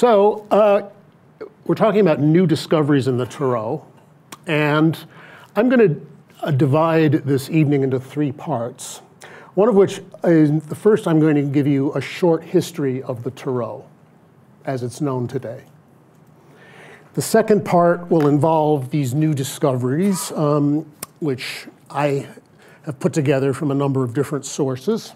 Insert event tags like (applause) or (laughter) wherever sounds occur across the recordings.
So, uh, we're talking about new discoveries in the Tarot, and I'm going to uh, divide this evening into three parts. One of which is the first, I'm going to give you a short history of the Tarot as it's known today. The second part will involve these new discoveries, um, which I have put together from a number of different sources.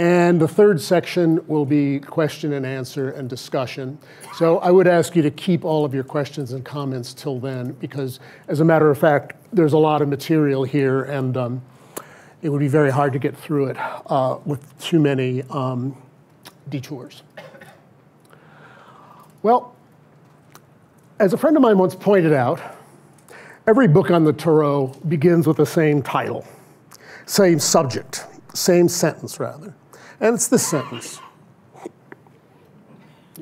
And the third section will be question and answer and discussion. So I would ask you to keep all of your questions and comments till then, because as a matter of fact, there's a lot of material here, and um, it would be very hard to get through it uh, with too many um, detours. Well, as a friend of mine once pointed out, every book on the Tarot begins with the same title, same subject, same sentence, rather. And it's this sentence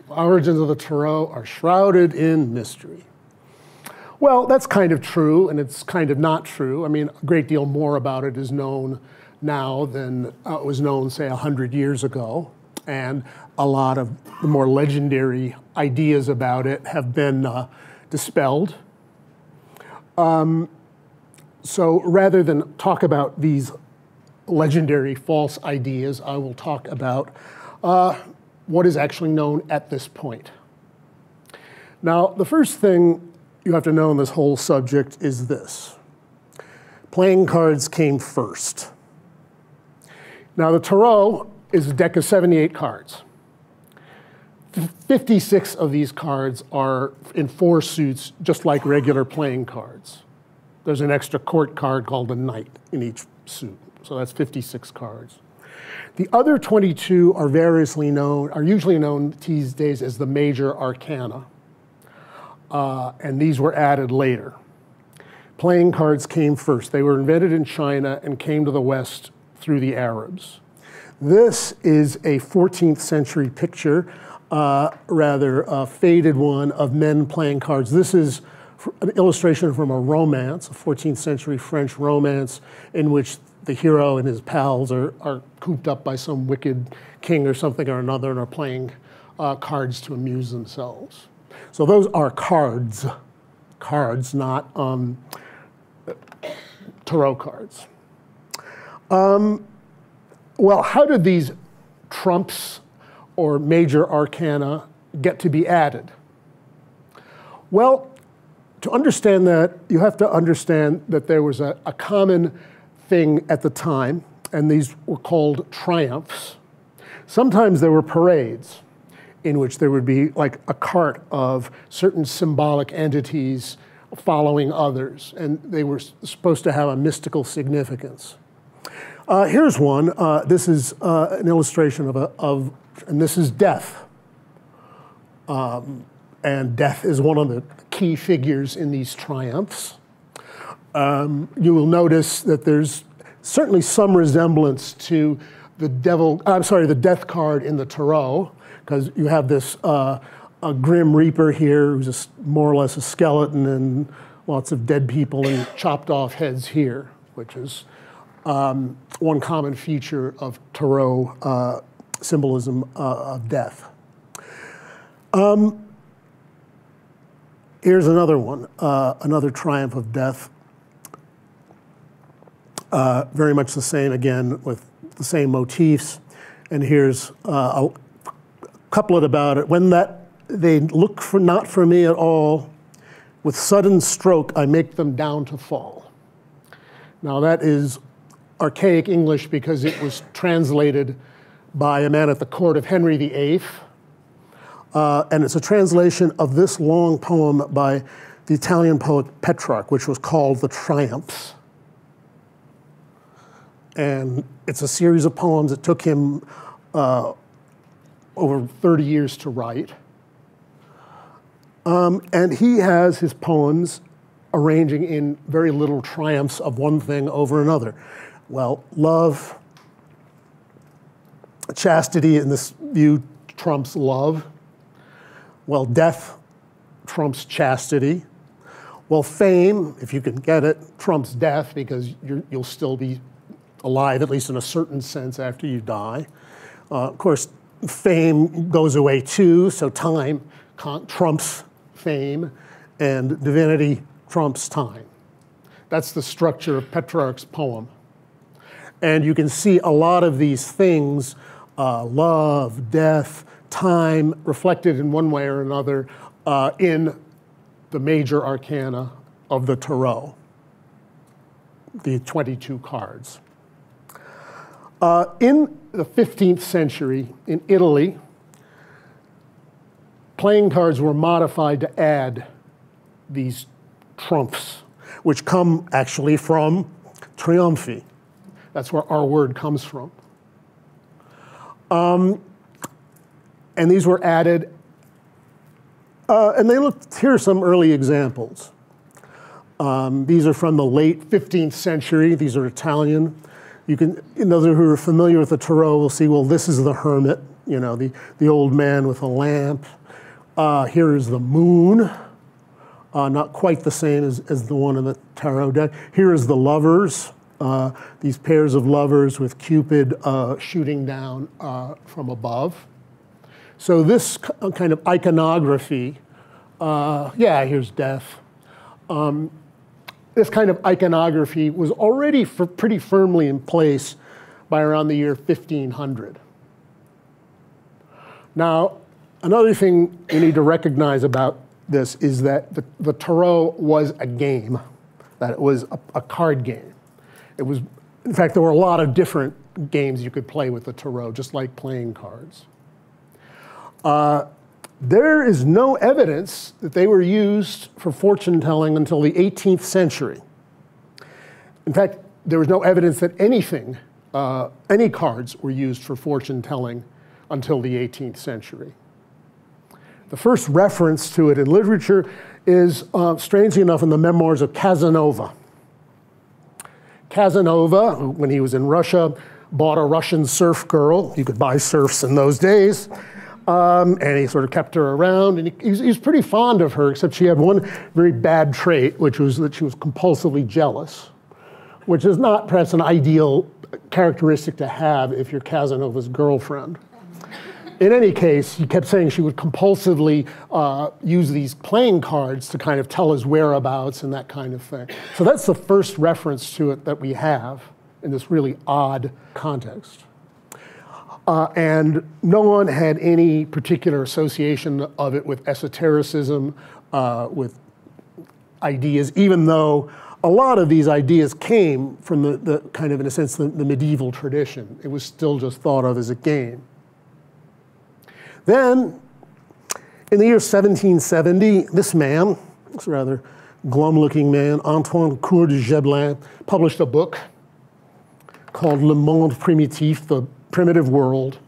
origins of the Tarot are shrouded in mystery. Well, that's kind of true, and it's kind of not true. I mean, a great deal more about it is known now than uh, was known, say, 100 years ago. And a lot of the more legendary ideas about it have been uh, dispelled. Um, so rather than talk about these legendary false ideas, I will talk about uh, what is actually known at this point. Now, the first thing you have to know in this whole subject is this. Playing cards came first. Now, the Tarot is a deck of 78 cards. 56 of these cards are in four suits, just like regular playing cards. There's an extra court card called a knight in each suit. So that's 56 cards. The other 22 are variously known, are usually known these days as the major arcana. Uh, and these were added later. Playing cards came first. They were invented in China and came to the West through the Arabs. This is a 14th century picture, uh, rather a faded one of men playing cards. This is an illustration from a romance, a 14th century French romance, in which the hero and his pals are, are cooped up by some wicked king or something or another and are playing uh, cards to amuse themselves. So those are cards, cards, not um, tarot cards. Um, well, how did these trumps or major arcana get to be added? Well, to understand that, you have to understand that there was a, a common thing at the time, and these were called triumphs. Sometimes there were parades in which there would be like a cart of certain symbolic entities following others, and they were supposed to have a mystical significance. Uh, here's one. Uh, this is uh, an illustration of, a, of, and this is death. Um, and death is one of the key figures in these triumphs um, you will notice that there's certainly some resemblance to the devil, I'm sorry, the death card in the Tarot, because you have this uh, a grim reaper here who's a, more or less a skeleton and lots of dead people and (coughs) chopped off heads here, which is um, one common feature of Tarot uh, symbolism uh, of death. Um, here's another one, uh, another triumph of death. Uh, very much the same again with the same motifs. And here's uh, a couplet about it. When that they look for not for me at all, with sudden stroke I make them down to fall. Now that is archaic English because it was translated by a man at the court of Henry VIII. Uh, and it's a translation of this long poem by the Italian poet Petrarch, which was called The Triumphs. And it's a series of poems that took him uh, over 30 years to write. Um, and he has his poems arranging in very little triumphs of one thing over another. Well, love, chastity in this view trumps love. Well, death trumps chastity. Well, fame, if you can get it, trumps death because you will still be alive, at least in a certain sense, after you die. Uh, of course, fame goes away too, so time trumps fame, and divinity trumps time. That's the structure of Petrarch's poem. And you can see a lot of these things uh, love, death, time reflected in one way or another uh, in the major arcana of the Tarot, the 22 cards. Uh, in the 15th century in Italy, playing cards were modified to add these trumps, which come actually from triumphi. That's where our word comes from. Um, and these were added, uh, and they look, here are some early examples. Um, these are from the late 15th century. These are Italian. You can, those who are familiar with the Tarot will see, well, this is the hermit, you know, the, the old man with a lamp. Uh, here is the moon, uh, not quite the same as, as the one in the tarot deck. Here is the lovers, uh, these pairs of lovers with Cupid uh, shooting down uh, from above. So this uh, kind of iconography, yeah, here's death. Um, this kind of iconography was already pretty firmly in place by around the year 1500. Now, another thing you need to recognize about this is that the, the Tarot was a game, that it was a, a card game. It was, in fact, there were a lot of different games you could play with the tarot, just like playing cards. Uh, there is no evidence that they were used for fortune telling until the 18th century. In fact, there was no evidence that anything, uh, any cards were used for fortune telling until the 18th century. The first reference to it in literature is, uh, strangely enough, in the memoirs of Casanova. Casanova, when he was in Russia, bought a Russian serf girl. You could buy serfs in those days. Um, and he sort of kept her around, and he, was, pretty fond of her, except she had one very bad trait, which was that she was compulsively jealous, which is not perhaps an ideal characteristic to have if you're Casanova's girlfriend in any case, he kept saying she would compulsively uh, use these playing cards to kind of tell his whereabouts and that kind of thing. So that's the first reference to it that we have in this really odd context. Uh, and no one had any particular association of it with esotericism, uh, with ideas, even though a lot of these ideas came from the, the kind of, in a sense, the, the medieval tradition. It was still just thought of as a game. Then, in the year 1770, this man, this rather glum looking man, Antoine Court de Gébelin, published a book called Le Monde Primitif, the Primitive World,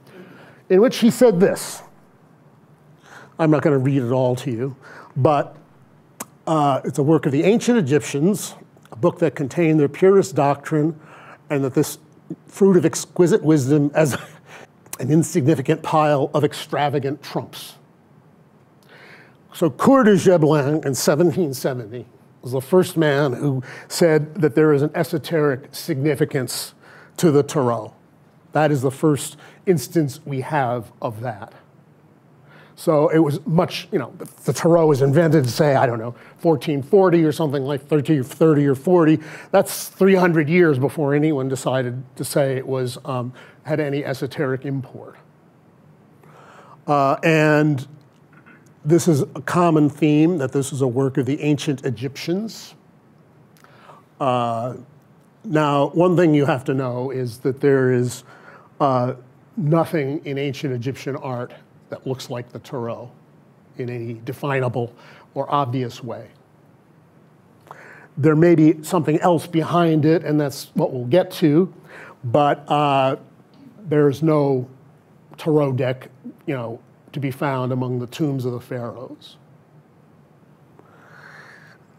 in which he said this. I'm not going to read it all to you, but uh, it's a work of the ancient Egyptians, a book that contained their purest doctrine, and that this fruit of exquisite wisdom, as an insignificant pile of extravagant trumps. So Court de Gébelin in 1770 was the first man who said that there is an esoteric significance to the Tarot. That is the first instance we have of that. So it was much, you know, the Tarot was invented, to say, I don't know, 1440 or something like 30 or 30 or 40. That's 300 years before anyone decided to say it was um, had any esoteric import. Uh, and this is a common theme that this is a work of the ancient Egyptians. Uh, now, one thing you have to know is that there is uh, nothing in ancient Egyptian art that looks like the Tarot in any definable or obvious way. There may be something else behind it, and that's what we'll get to, but uh, there's no tarot deck, you know, to be found among the tombs of the pharaohs.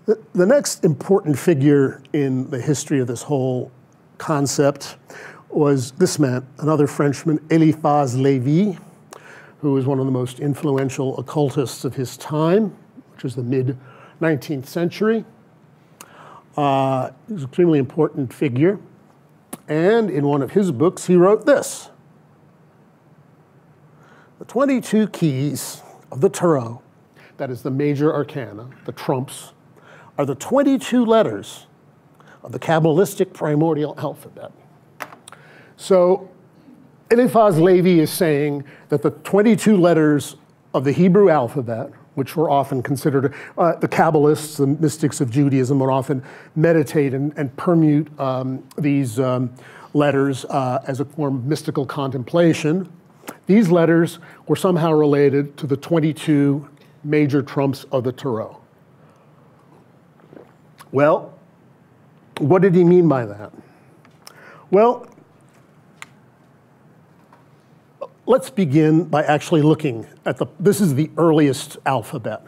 The, the next important figure in the history of this whole concept was this man, another Frenchman, Eliphas Lévi, who was one of the most influential occultists of his time, which was the mid 19th century. Uh, he was an extremely important figure. And in one of his books, he wrote this The 22 keys of the Tarot, that is the major arcana, the trumps, are the 22 letters of the Kabbalistic primordial alphabet. So Eliphas Lévi is saying that the 22 letters of the Hebrew alphabet, which were often considered, uh, the Kabbalists, the mystics of Judaism, would often meditate and, and permute um, these um, letters uh, as a form of mystical contemplation. These letters were somehow related to the 22 major trumps of the Tarot. Well, what did he mean by that? Well, let's begin by actually looking at the, this is the earliest alphabet.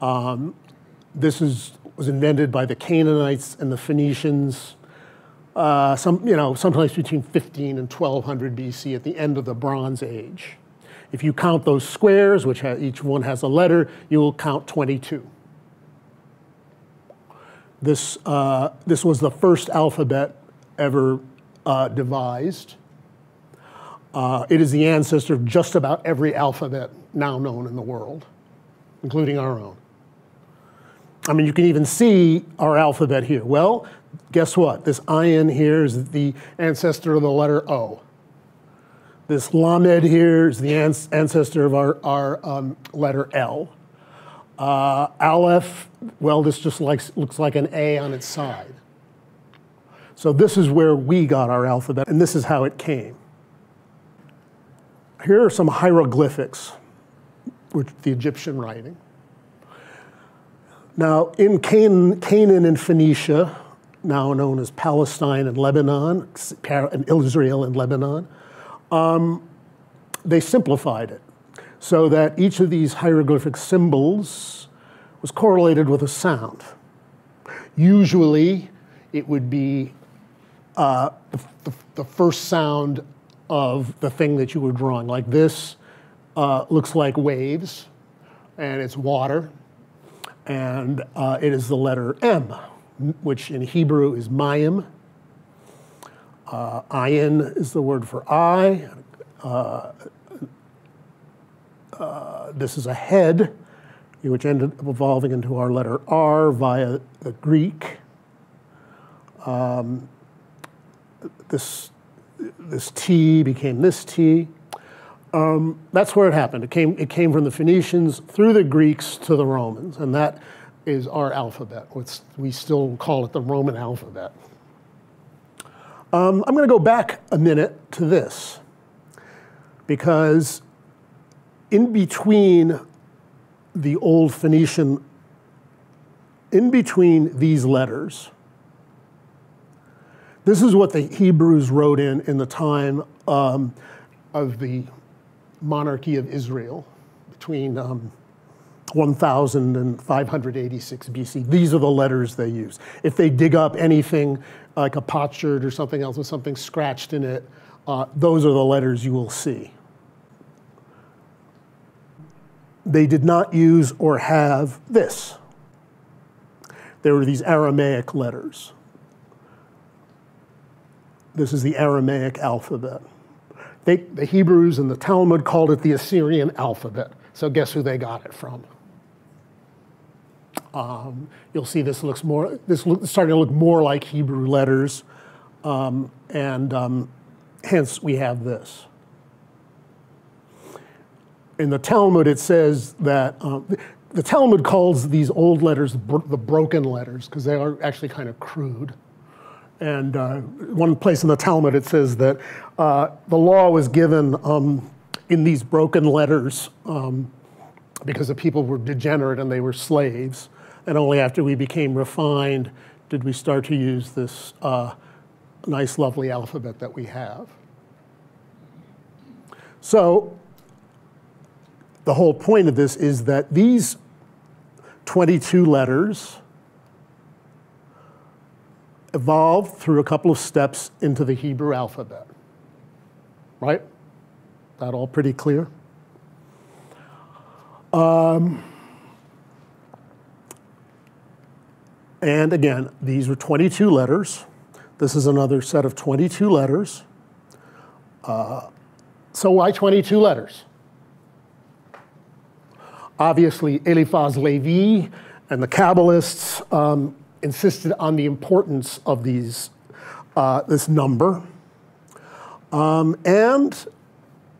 Um, this is, was invented by the Canaanites and the Phoenicians, uh, some, you know, sometimes between 15 and 1200 BC at the end of the Bronze Age. If you count those squares, which each one has a letter, you will count 22. This, uh, this was the first alphabet ever uh, devised. Uh, it is the ancestor of just about every alphabet now known in the world, including our own. I mean, you can even see our alphabet here. Well, guess what? This ayin here is the ancestor of the letter O. This lamed here is the ancestor of our, our um, letter L. Uh, Aleph, well, this just likes, looks like an A on its side. So this is where we got our alphabet, and this is how it came. Here are some hieroglyphics, which the Egyptian writing. Now, in Canaan, Canaan and Phoenicia, now known as Palestine and Lebanon, and Israel and Lebanon, um, they simplified it so that each of these hieroglyphic symbols was correlated with a sound. Usually, it would be uh, the, the, the, first sound of the thing that you were drawing. Like this uh, looks like waves, and it's water, and uh, it is the letter M, which in Hebrew is mayim. Uh, ayin is the word for eye. Uh, uh, this is a head, which ended up evolving into our letter R via the Greek. Um, this, this T became this T. Um, that's where it happened. It came, it came from the Phoenicians through the Greeks to the Romans, and that is our alphabet. It's, we still call it the Roman alphabet. Um, I'm going to go back a minute to this because in between the old Phoenician, in between these letters, this is what the Hebrews wrote in in the time um, of the monarchy of Israel between um, 1000 and 586 BC. These are the letters they use. If they dig up anything like a potsherd or something else with something scratched in it, uh, those are the letters you will see they did not use or have this. There were these Aramaic letters. This is the Aramaic alphabet. They, the Hebrews and the Talmud called it the Assyrian alphabet. So guess who they got it from? Um, you'll see this looks more, this look, starting to look more like Hebrew letters, um, and um, hence we have this in the Talmud, it says that um, the Talmud calls these old letters the broken letters because they are actually kind of crude. And uh, one place in the Talmud it says that uh, the law was given um, in these broken letters um, because the people were degenerate and they were slaves. And only after we became refined did we start to use this uh, nice, lovely alphabet that we have. So the whole point of this is that these 22 letters evolved through a couple of steps into the Hebrew alphabet. Right? That all pretty clear? Um, and again, these were 22 letters. This is another set of 22 letters. Uh, So why 22 letters? Obviously, Eliphas Lévi and the Kabbalists um, insisted on the importance of these, uh, this number. Um, and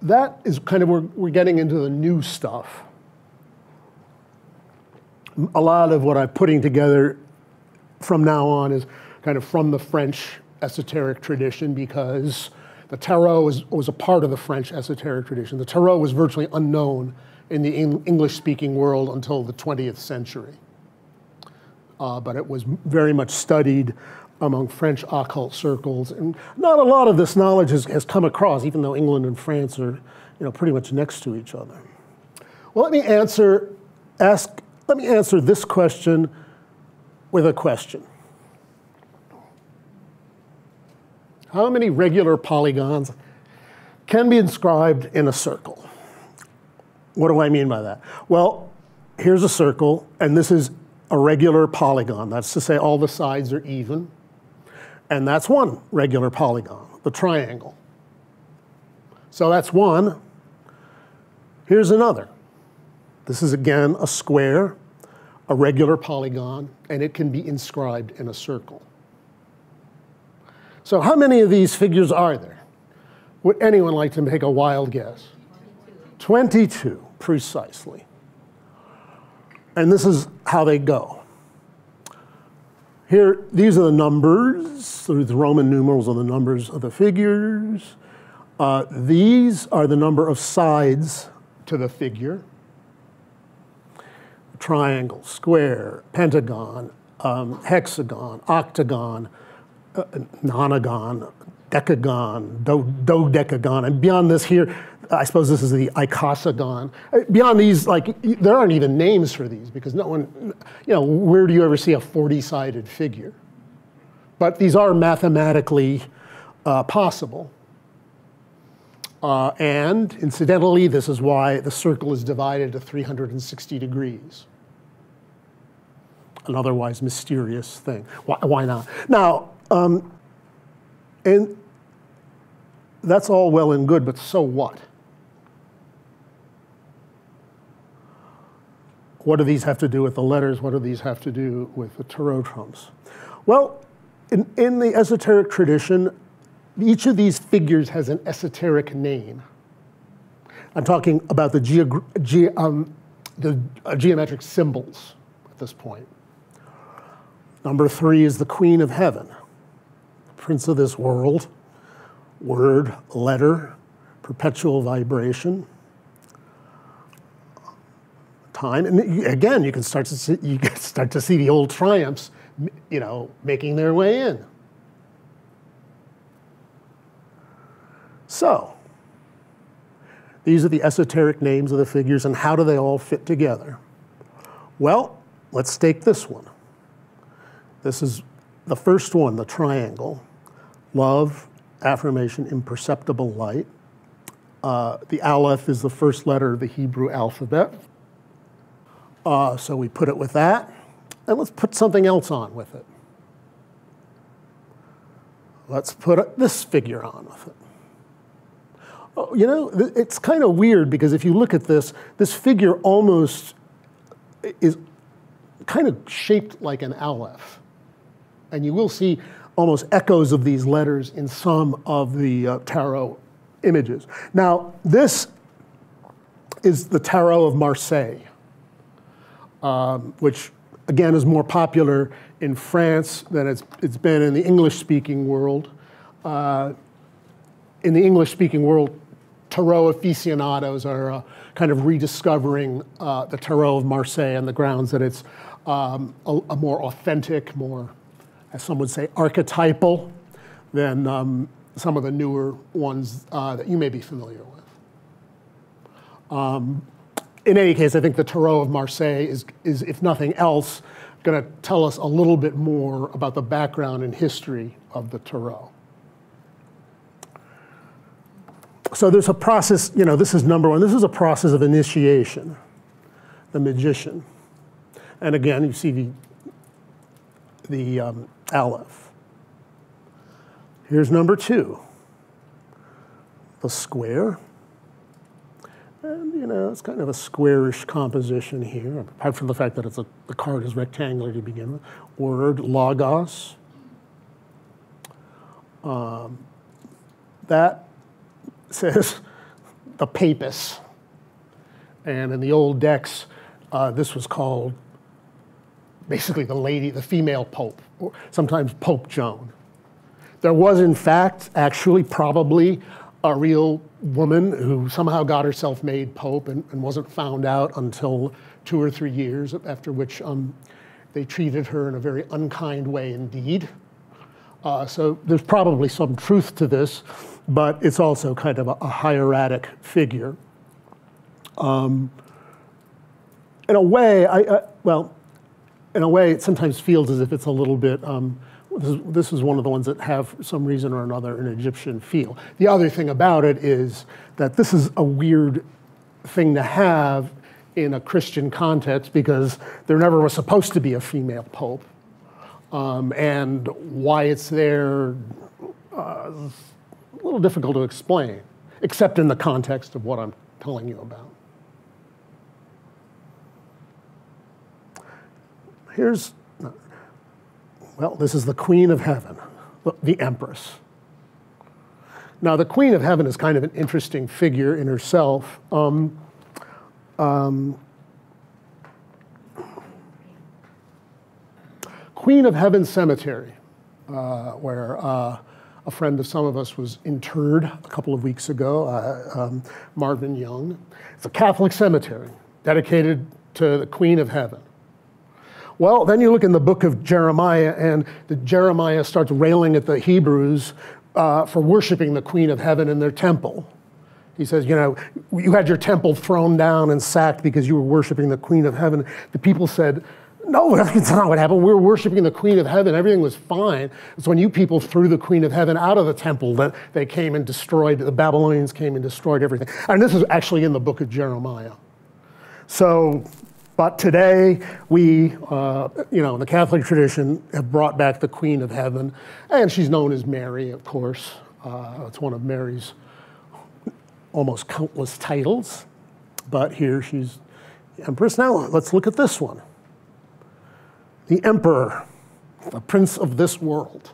that is kind of where we're getting into the new stuff. A lot of what I'm putting together from now on is kind of from the French esoteric tradition because the tarot was, was a part of the French esoteric tradition. The tarot was virtually unknown in the English speaking world until the 20th century. Uh, but it was very much studied among French occult circles. And not a lot of this knowledge has, has come across, even though England and France are you know, pretty much next to each other. Well, let me answer, ask, let me answer this question with a question. How many regular polygons can be inscribed in a circle? What do I mean by that? Well, here's a circle, and this is a regular polygon. That's to say all the sides are even. And that's one regular polygon, the triangle. So that's one. Here's another. This is again a square, a regular polygon, and it can be inscribed in a circle. So how many of these figures are there? Would anyone like to make a wild guess? 22, precisely. And this is how they go. Here, these are the numbers. The Roman numerals are the numbers of the figures. Uh, these are the number of sides to the figure. Triangle, square, pentagon, um, hexagon, octagon, uh, nonagon, decagon, do, dodecagon, and beyond this here, I suppose this is the icosagon. Uh, beyond these, like, there aren't even names for these because no one, you know, where do you ever see a 40-sided figure? But these are mathematically uh, possible. Uh, and incidentally, this is why the circle is divided to 360 degrees. An otherwise mysterious thing. Why, why not? Now, um, and that's all well and good, but so what? What do these have to do with the letters? What do these have to do with the tarot trumps? Well, in, in the esoteric tradition, each of these figures has an esoteric name. I'm talking about the, ge um, the uh, geometric symbols at this point. Number three is the Queen of Heaven, Prince of this world, word, letter, perpetual vibration, time. And again, you can start to see, you (laughs) can start to see the old triumphs, you know, making their way in. So, these are the esoteric names of the figures, and how do they all fit together? Well, let's take this one. This is the first one, the triangle. Love, affirmation, imperceptible light. Uh, the Aleph is the first letter of the Hebrew alphabet. Uh, so we put it with that. And let's put something else on with it. Let's put this figure on with it. Oh, you know, it's kind of weird because if you look at this, this figure almost is kind of shaped like an aleph. And you will see almost echoes of these letters in some of the uh, tarot images. Now, this is the Tarot of Marseille, um, which again is more popular in France than it's, it's been in the English speaking world. Uh, in the English speaking world, tarot aficionados are uh, kind of rediscovering uh, the tarot of Marseille on the grounds that it's um, a, a, more authentic, more, as some would say, archetypal than um, some of the newer ones uh, that you may be familiar with. Um, in any case, I think the Tarot of Marseille is, is if nothing else, going to tell us a little bit more about the background and history of the Tarot. so there's a process, you know, this is number one. This is a process of initiation, the magician. And again, you see the, the um, aleph. Here's number two, the square. And, you know, it's kind of a squarish composition here, apart from the fact that it's a, the card is rectangular to begin with. Word, logos. Um, that says (laughs) the Papus. And in the old decks, uh, this was called basically the lady, the female pope, or sometimes Pope Joan. There was, in fact, actually probably a real woman who somehow got herself made pope and, and wasn't found out until two or three years, after which um, they treated her in a very unkind way indeed. Uh, so there's probably some truth to this, but it's also kind of a, a hieratic figure. Um, in a way, I, uh, well, in a way, it sometimes feels as if it's a little bit um, this is, one of the ones that have, for some reason or another, an Egyptian feel. The other thing about it is that this is a weird thing to have in a Christian context because there never was supposed to be a female pope. Um, and why it's there uh, is a little difficult to explain, except in the context of what I'm telling you about. Here's well, this is the Queen of Heaven, the Empress. Now, the Queen of Heaven is kind of an interesting figure in herself. Um, um, Queen of Heaven Cemetery, uh, where uh, a friend of some of us was interred a couple of weeks ago, uh, um, Marvin Young. It's a Catholic cemetery dedicated to the Queen of Heaven. Well, then you look in the book of Jeremiah, and the Jeremiah starts railing at the Hebrews uh, for worshiping the Queen of Heaven in their temple. He says, You know, you had your temple thrown down and sacked because you were worshiping the Queen of Heaven. The people said, no, (laughs) that's not what happened. We were worshiping the Queen of Heaven. Everything was fine. It's when you people threw the Queen of Heaven out of the temple that they came and destroyed, the Babylonians came and destroyed everything. And this is actually in the book of Jeremiah. So but today, we, uh, you know, in the Catholic tradition, have brought back the Queen of Heaven, and she's known as Mary, of course. Uh, it's one of Mary's almost countless titles, but here she's Empress. Now, let's look at this one the Emperor, the Prince of this world.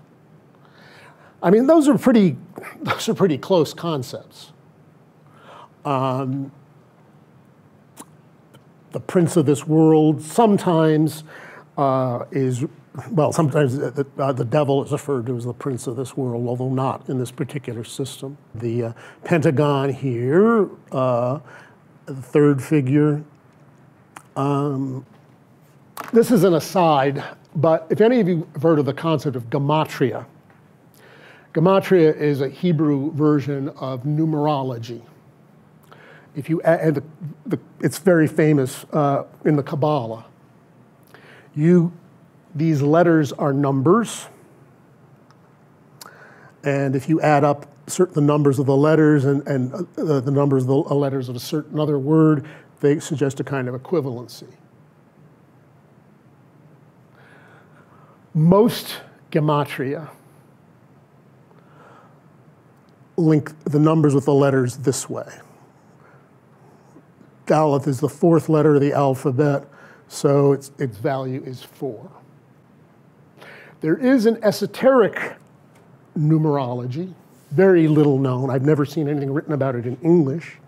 I mean, those are pretty, (laughs) those are pretty close concepts. Um, the prince of this world sometimes uh, is, well, sometimes the, uh, the, devil is referred to as the prince of this world, although not in this particular system. The uh, pentagon here, uh, the third figure. Um, this is an aside, but if any of you have heard of the concept of gematria, gematria is a Hebrew version of numerology if you add, the, the, it's very famous uh, in the Kabbalah. You, these letters are numbers, and if you add up certain the numbers of the letters and, and uh, the numbers of the uh, letters of a certain other word, they suggest a kind of equivalency. Most gematria link the numbers with the letters this way. Aleph is the fourth letter of the alphabet, so its, its value is four. There is an esoteric numerology, very little known. I've never seen anything written about it in English,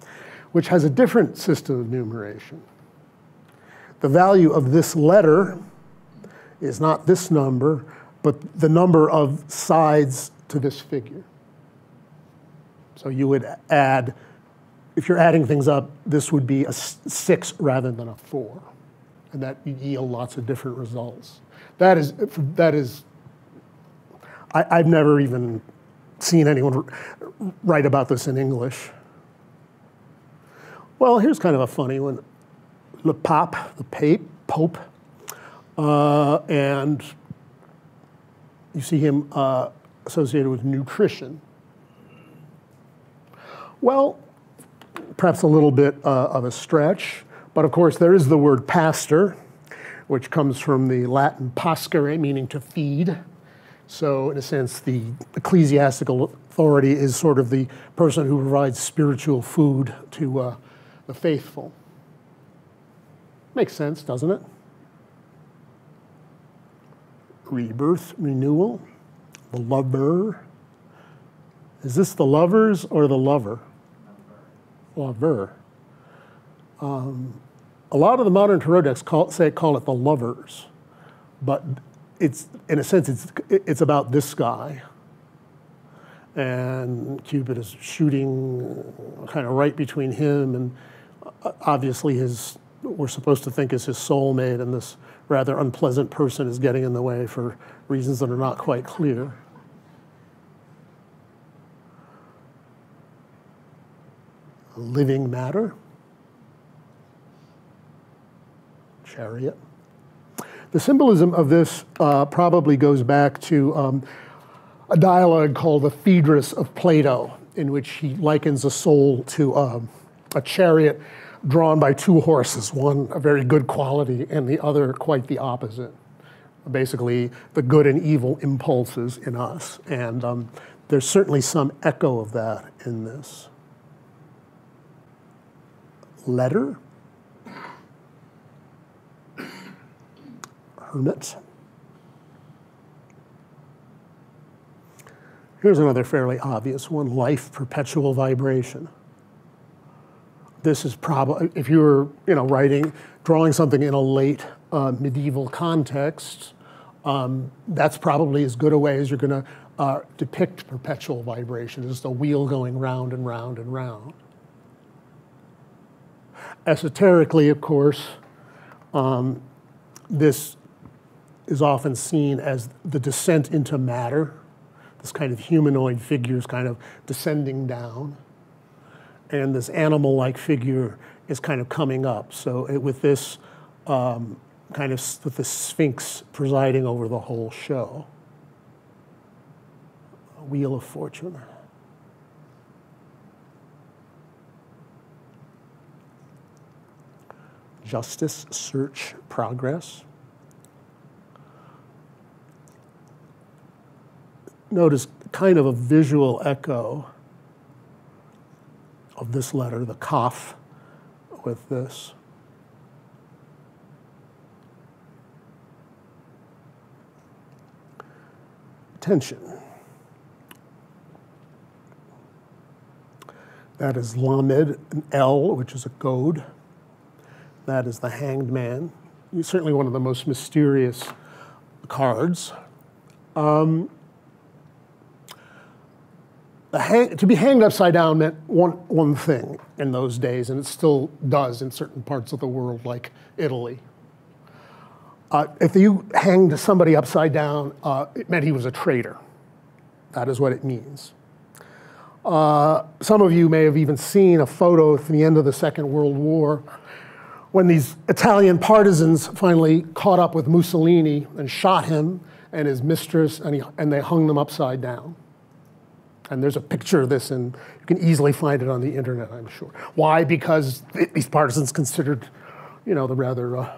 which has a different system of numeration. The value of this letter is not this number, but the number of sides to this figure. So you would add if you're adding things up, this would be a six rather than a four. And that yield lots of different results. That is, that is I, have never even seen anyone write about this in English. Well, here's kind of a funny one. Le Pape, the Pape, Pope, uh, and you see him uh, associated with nutrition. Well, perhaps a little bit uh, of a stretch, but of course there is the word pastor, which comes from the Latin pascere, meaning to feed. So, in a sense, the ecclesiastical authority is sort of the person who provides spiritual food to, uh, the faithful. Makes sense, doesn't it? Rebirth, renewal, the lover. Is this the lovers or the lover? Lover. Um, a lot of the modern tarot decks call, say call it the lovers, but it's in a sense it's it's about this guy. And Cupid is shooting kind of right between him and uh, obviously his we're supposed to think is his soulmate, and this rather unpleasant person is getting in the way for reasons that are not quite clear. Living matter. Chariot. The symbolism of this uh, probably goes back to um, a dialogue called the Phaedrus of Plato, in which he likens a soul to um, a chariot drawn by two horses, one a very good quality and the other quite the opposite. Basically, the good and evil impulses in us. And um, there's certainly some echo of that in this. Letter, hermit. Here's another fairly obvious one life, perpetual vibration this is probably, if you were you know, writing, drawing something in a late uh, medieval context, um, that's probably as good a way as you're going to uh, depict perpetual vibration, just the wheel going round and round and round. Esoterically, of course, um, this is often seen as the descent into matter, this kind of humanoid figure is kind of descending down and this animal-like figure is kind of coming up. So it, with this um, kind of with the Sphinx presiding over the whole show. Wheel of Fortune. Justice, search, progress. Notice kind of a visual echo of this letter, the kaf with this. Tension. That is Lamed, an L, which is a goad. That is the Hanged Man. Certainly one of the most mysterious cards. Um, hang, to be hanged upside down meant one, one thing in those days, and it still does in certain parts of the world, like Italy. Uh, if you hanged somebody upside down, uh, it meant he was a traitor. That is what it means. Uh, some of you may have even seen a photo from the end of the Second World War when these Italian partisans finally caught up with Mussolini and shot him and his mistress, and, he, and they hung them upside down. And there's a picture of this, and you can easily find it on the internet, I'm sure. Why? Because these partisans considered, you know, the rather, uh,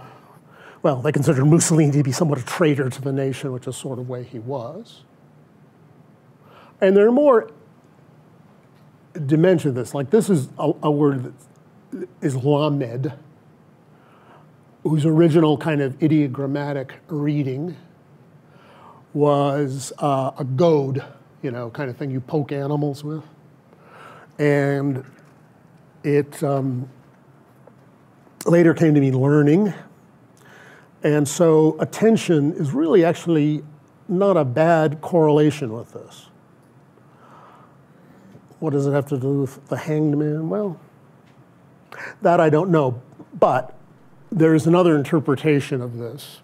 well, they considered Mussolini to be somewhat a traitor to the nation, which is sort of way he was. And there are more dimensions of this. Like this is a, a word that is lamed, whose original kind of ideogrammatic reading was uh, a goad you know, kind of thing you poke animals with. And it um, later came to mean learning. And so attention is really actually not a bad correlation with this. What does it have to do with the hanged man? Well, that I don't know. But there is another interpretation of this.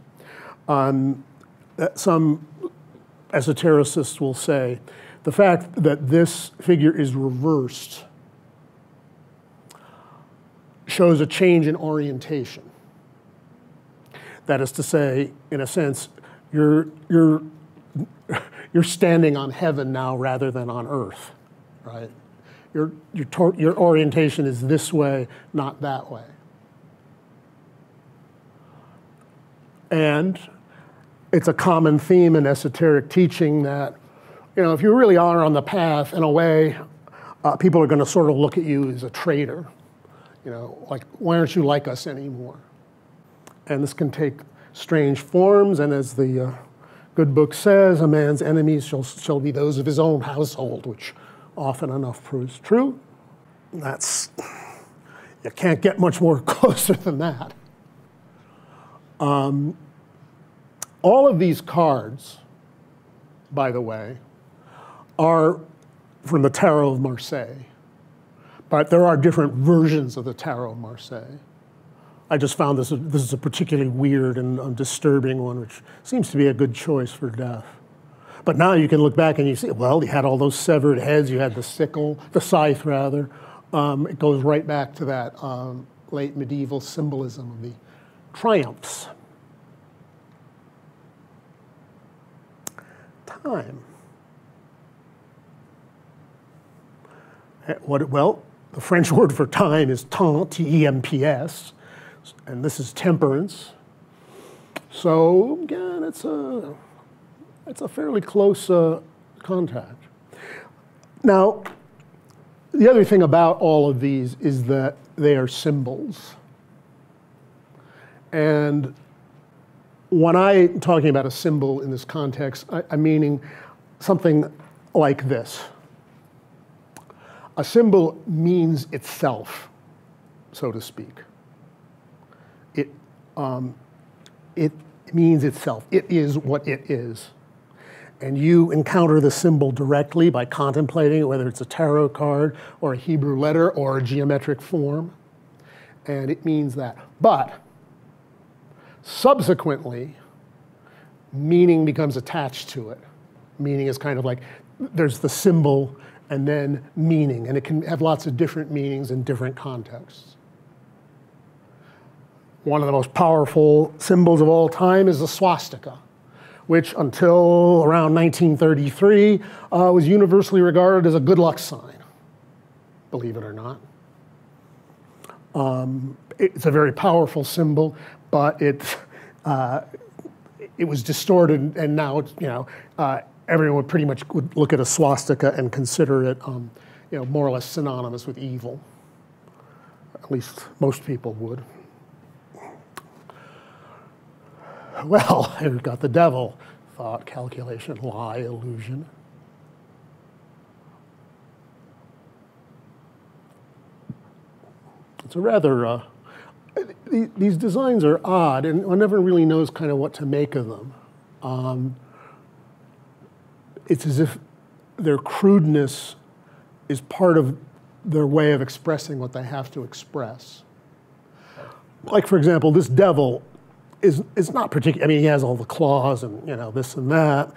Um, some esotericists will say, the fact that this figure is reversed shows a change in orientation. That is to say, in a sense, you're, you're, (laughs) you're standing on heaven now rather than on earth, right? Your, your, your orientation is this way, not that way. And it's a common theme in esoteric teaching that, you know, if you really are on the path, in a way, uh, people are going to sort of look at you as a traitor. You know, like, why aren't you like us anymore? And this can take strange forms, and as the uh, good book says, a man's enemies shall, shall be those of his own household, which often enough proves true. That's, you can't get much more (laughs) closer than that. Um, all of these cards, by the way, are from the Tarot of Marseille. But there are different versions of the Tarot of Marseille. I just found this, this is a particularly weird and disturbing one, which seems to be a good choice for death. But now you can look back and you see, well, you had all those severed heads, you had the sickle, the scythe rather. Um, it goes right back to that um, late medieval symbolism of the triumphs. Time. Eh, what, well, the French (laughs) word for time is temps, T-E-M-P-S, and this is temperance. So again, it's a, it's a fairly close uh, contact. Now, the other thing about all of these is that they are symbols. And when I'm talking about a symbol in this context, I, am meaning something like this. A symbol means itself, so to speak. It, um, it means itself. It is what it is. And you encounter the symbol directly by contemplating it, whether it's a tarot card or a Hebrew letter or a geometric form. And it means that. But subsequently, meaning becomes attached to it. Meaning is kind of like there's the symbol and then meaning, and it can have lots of different meanings in different contexts. One of the most powerful symbols of all time is the swastika, which until around 1933 uh, was universally regarded as a good luck sign, believe it or not. Um, it's a very powerful symbol, but it, uh, it was distorted, and now you know uh, everyone would pretty much would look at a swastika and consider it, um, you know, more or less synonymous with evil. At least most people would. Well, (laughs) you've got the devil, thought, calculation, lie, illusion. It's a rather, uh, these designs are odd, and one never really knows kind of what to make of them. Um, it's as if their crudeness is part of their way of expressing what they have to express. Like, for example, this devil is, is not particular. I mean, he has all the claws and, you know, this and that,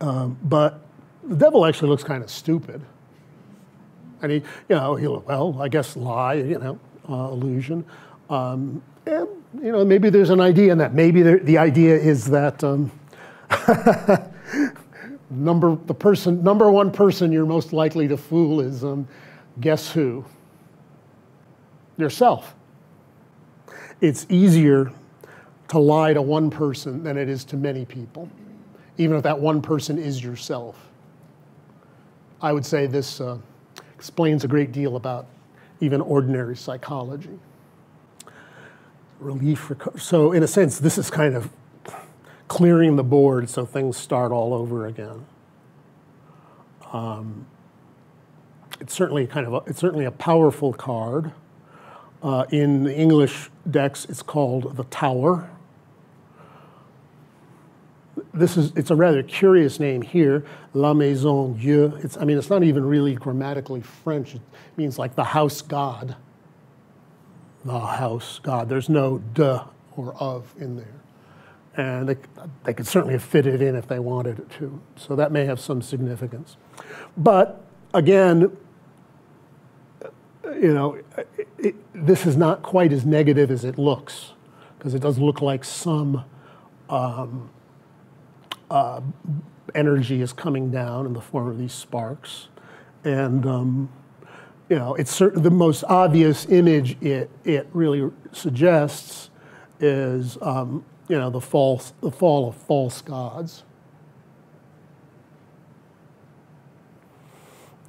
um, but the devil actually looks kind of stupid. And he, you know, he'll, well, I guess lie, you know, uh, illusion. Um, and, you know, maybe there's an idea in that. Maybe the idea is that um, (laughs) number the person number one person you're most likely to fool is um, guess who? Yourself. It's easier to lie to one person than it is to many people even if that one person is yourself. I would say this uh, explains a great deal about even ordinary psychology relief so in a sense this is kind of clearing the board so things start all over again. Um, it's certainly kind of a, it's certainly a powerful card. Uh, in the English decks, it's called the Tower. This is it's a rather curious name here, La Maison Dieu. It's I mean it's not even really grammatically French. It means like the house god. The house god. There's no de or of in there and they, they could certainly have fitted in if they wanted it to. So that may have some significance. But again, you know, it, it, this is not quite as negative as it looks, because it does look like some um, uh, energy is coming down in the form of these sparks. And, um, you know, it's certain, the most obvious image it, it really suggests is um, you know, the, false, the fall of false gods.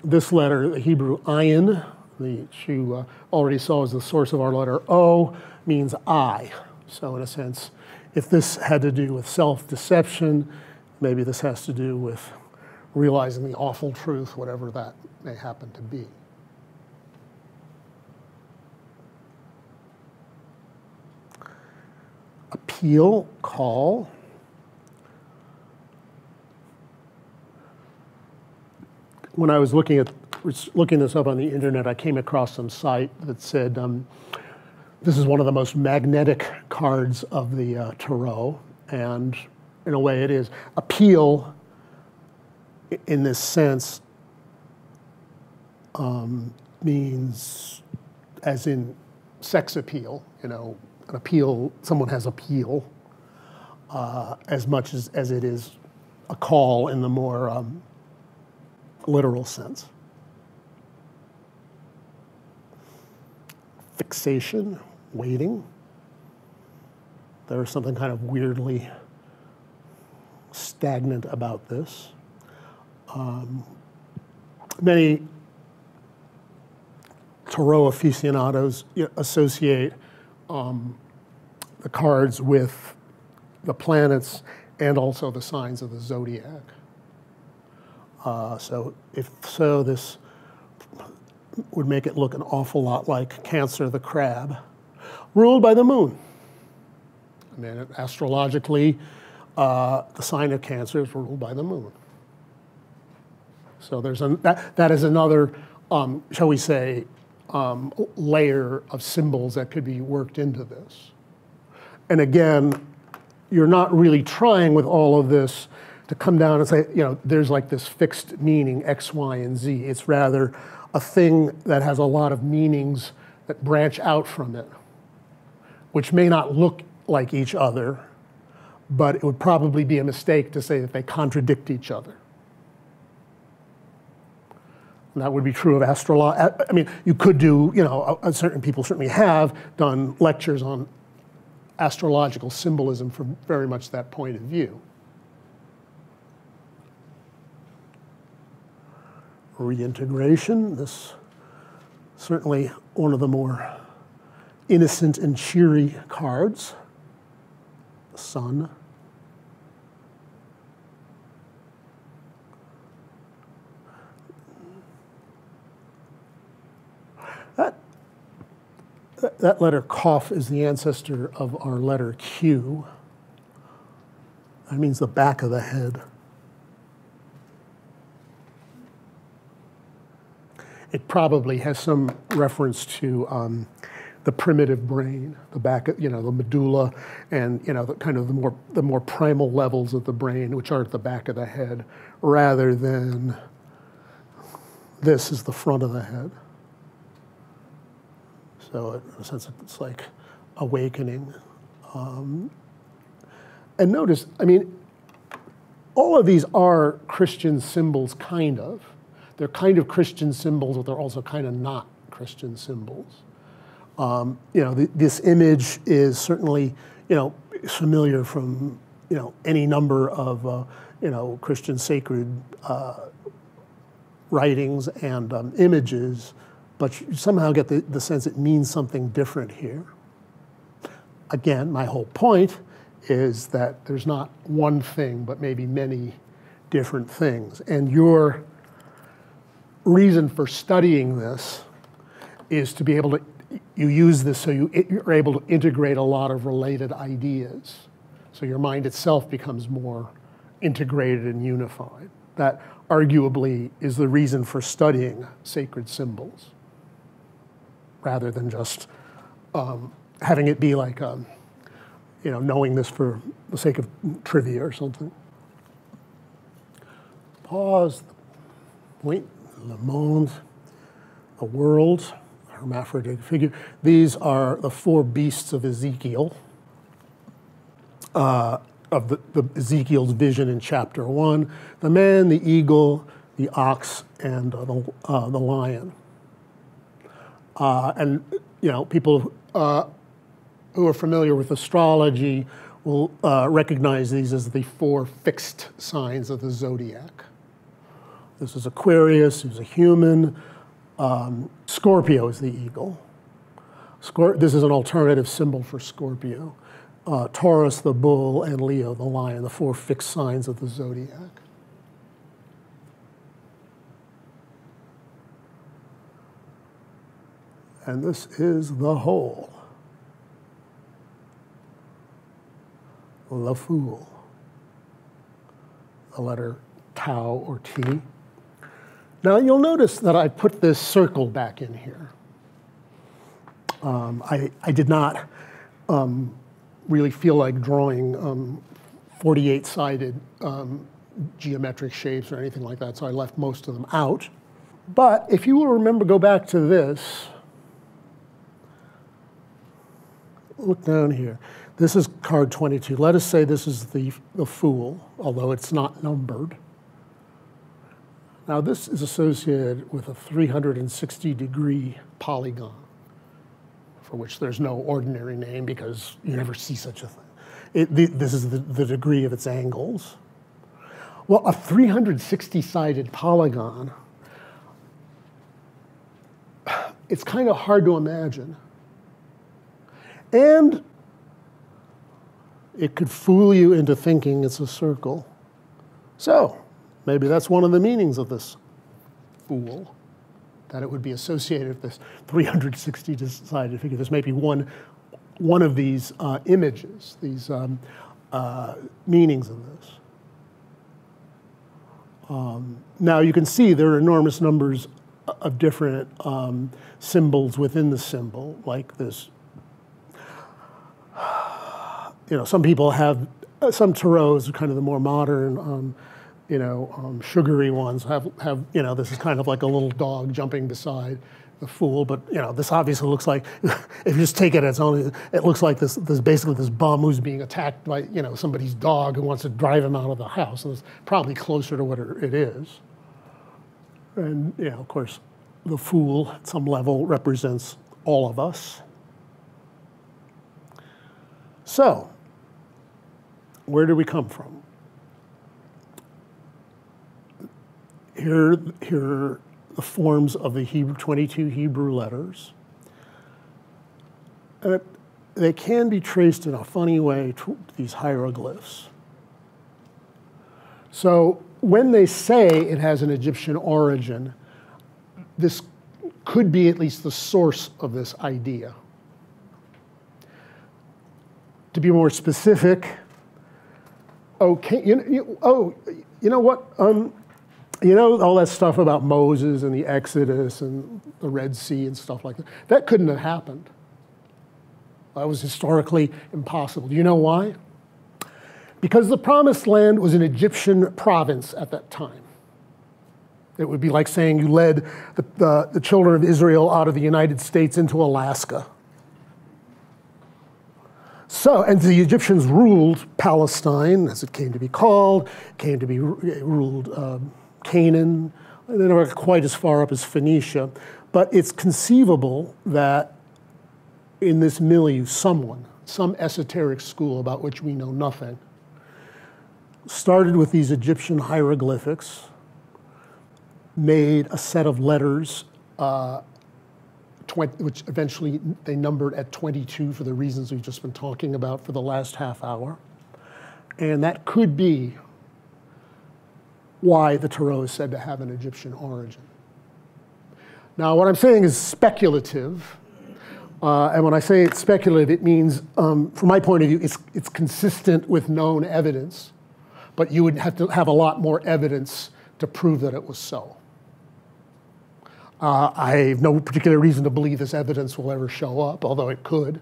This letter, the Hebrew ayin, which you uh, already saw as the source of our letter O, means I. So in a sense, if this had to do with self-deception, maybe this has to do with realizing the awful truth, whatever that may happen to be. Appeal, call. When I was looking at looking this up on the internet, I came across some site that said um, this is one of the most magnetic cards of the uh, tarot, and in a way it is. Appeal, in this sense, um, means as in sex appeal, you know, an appeal, someone has appeal, uh, as much as, as it is a call in the more um, literal sense. Fixation, waiting. There's something kind of weirdly stagnant about this. Um, many tarot aficionados associate um, the cards with the planets and also the signs of the zodiac. Uh, so if so, this would make it look an awful lot like Cancer the crab, ruled by the moon. I mean, astrologically, uh, the sign of Cancer is ruled by the moon. So there's an, that, that is another, um, shall we say, um, layer of symbols that could be worked into this. And again, you're not really trying with all of this to come down and say, you know, there's like this fixed meaning, X, Y, and Z. It's rather a thing that has a lot of meanings that branch out from it, which may not look like each other, but it would probably be a mistake to say that they contradict each other. And that would be true of astrology. I mean, you could do, you know, certain people certainly have done lectures on astrological symbolism from very much that point of view. Reintegration, this certainly one of the more innocent and cheery cards. The sun. That letter Koph is the ancestor of our letter Q. That means the back of the head. It probably has some reference to um, the primitive brain, the back, you know, the medulla, and you know, the kind of the more the more primal levels of the brain, which are at the back of the head, rather than this is the front of the head. So in a sense, it's like awakening. Um, and notice, I mean, all of these are Christian symbols, kind of. They're kind of Christian symbols, but they're also kind of not Christian symbols. Um, you know, th this image is certainly, you know, familiar from, you know, any number of, uh, you know, Christian sacred uh, writings and um, images but you somehow get the, the sense it means something different here. Again, my whole point is that there's not one thing, but maybe many different things. And your reason for studying this is to be able to, you use this so you, you're able to integrate a lot of related ideas. So your mind itself becomes more integrated and unified. That arguably is the reason for studying sacred symbols rather than just um, having it be like, um, you know, knowing this for the sake of trivia or something. Pause, point, le monde, the world, hermaphroditic figure. These are the four beasts of Ezekiel, uh, of the, the Ezekiel's vision in chapter one, the man, the eagle, the ox, and uh, the, uh, the lion. Uh, and you know, people uh, who are familiar with astrology will uh, recognize these as the four fixed signs of the zodiac. This is Aquarius, who's a human. Um, Scorpio is the eagle. Scor this is an alternative symbol for Scorpio. Uh, Taurus, the bull, and Leo, the lion, the four fixed signs of the zodiac. And this is the whole. The fool. The letter tau or T. Now you'll notice that I put this circle back in here. Um, I, I, did not um, really feel like drawing 48-sided um, um, geometric shapes or anything like that, so I left most of them out. But if you will remember, go back to this. Look down here. This is card 22. Let us say this is the, the Fool, although it's not numbered. Now this is associated with a 360 degree polygon, for which there's no ordinary name because you never see such a thing. It, the, this is the, the degree of its angles. Well, a 360 sided polygon, it's kind of hard to imagine. And it could fool you into thinking it's a circle. So, Maybe that's one of the meanings of this fool, that it would be associated with this 360 decided figure. This may be one, one of these uh, images, these um, uh, meanings of this. Um, now you can see there are enormous numbers of different um, symbols within the symbol, like this. You know, some people have, uh, some tarots kind of the more modern um, you know, um, sugary ones have, have, you know, this is kind of like a little dog jumping beside the fool, but you know, this obviously looks like, (laughs) if you just take it as only, it looks like this, this basically this bum who's being attacked by, you know, somebody's dog who wants to drive him out of the house. And it's probably closer to what it is. And, you know, of course, the fool at some level represents all of us. So, where do we come from? here, here are the forms of the Hebrew, 22 Hebrew letters. And they can be traced in a funny way to these hieroglyphs. So when they say it has an Egyptian origin, this could be at least the source of this idea. To be more specific, okay, you, you, oh, you know what? Um, you know, all that stuff about Moses and the Exodus and the Red Sea and stuff like that, that couldn't have happened. That was historically impossible. Do you know why? Because the Promised Land was an Egyptian province at that time. It would be like saying you led the, the, the children of Israel out of the United States into Alaska. So, and the Egyptians ruled Palestine, as it came to be called, came to be ruled um, Canaan. They're not quite as far up as Phoenicia. But it's conceivable that in this milieu, someone, some esoteric school about which we know nothing, started with these Egyptian hieroglyphics, made a set of letters, uh, 20, which eventually they numbered at 22 for the reasons we've just been talking about for the last half hour. And that could be why the Tarot is said to have an Egyptian origin. Now, what I'm saying is speculative. Uh, and when I say it's speculative, it means, um, from my point of view, it's, it's consistent with known evidence. But you would have to have a lot more evidence to prove that it was so. Uh, I have no particular reason to believe this evidence will ever show up, although it could.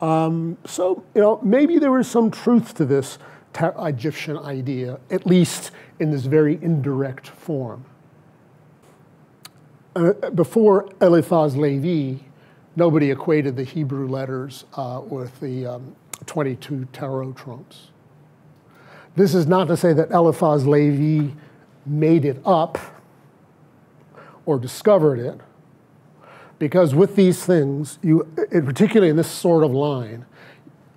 Um, so, you know, maybe there was some truth to this, Egyptian idea, at least in this very indirect form. Uh, before Eliphas Lévi, nobody equated the Hebrew letters uh, with the um, 22 tarot trumps. This is not to say that Eliphas Lévi made it up or discovered it, because with these things, you, particularly in this sort of line,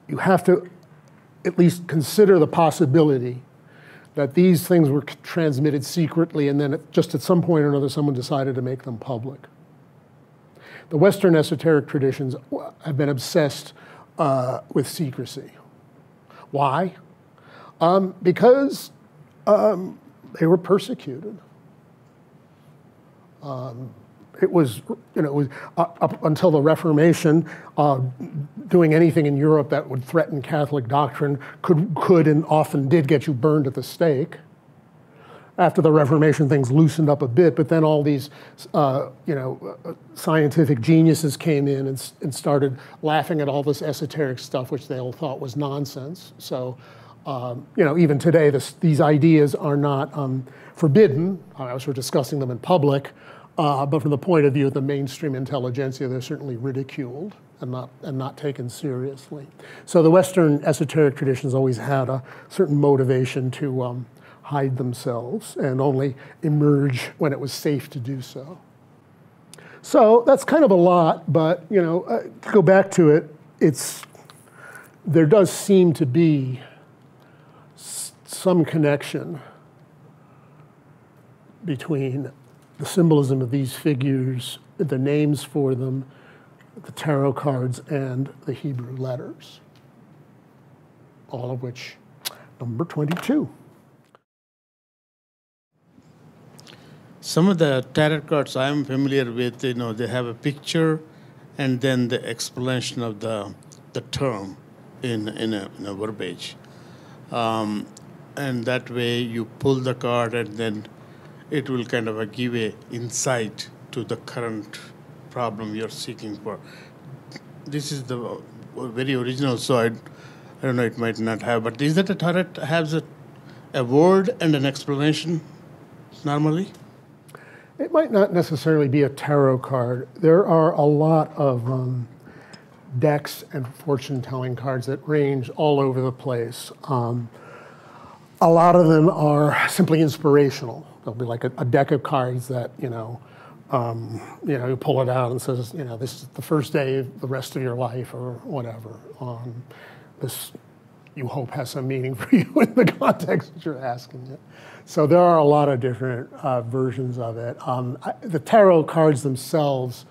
you have to at least consider the possibility that these things were transmitted secretly, and then just at some point or another, someone decided to make them public. The Western esoteric traditions have been obsessed uh, with secrecy. Why? Um, because um, they were persecuted. Um, it was, you know, it was up, until the Reformation, uh, doing anything in Europe that would threaten Catholic doctrine could, could and often did get you burned at the stake. After the Reformation, things loosened up a bit, but then all these, uh, you know, uh, scientific geniuses came in and, and started laughing at all this esoteric stuff, which they all thought was nonsense. So, um, you know, even today, this, these ideas are not um, forbidden. I was sort of discussing them in public, uh, but from the point of view of the mainstream intelligentsia, they're certainly ridiculed and not, and not taken seriously. So the Western esoteric traditions always had a certain motivation to um, hide themselves and only emerge when it was safe to do so. So that's kind of a lot, but you know, uh, to go back to it, it's there does seem to be some connection between the symbolism of these figures, the names for them, the tarot cards, and the Hebrew letters, all of which, number 22. Some of the tarot cards I'm familiar with, you know, they have a picture and then the explanation of the, the term in, in, a, in a verbiage. Um, and that way you pull the card and then it will kind of uh, give a insight to the current problem you're seeking for. This is the uh, very original, so I, I don't know, it might not have, but is that a tarot has a, a word and an explanation normally? It might not necessarily be a tarot card. There are a lot of um, decks and fortune telling cards that range all over the place. Um, a lot of them are simply inspirational. There'll be like a, a deck of cards that, you know, um, you know, you pull it out and says, you know, this is the first day of the rest of your life or whatever. Um, this, you hope, has some meaning (laughs) for you in the context that you're asking it. So there are a lot of different uh, versions of it. Um, I, the tarot cards themselves,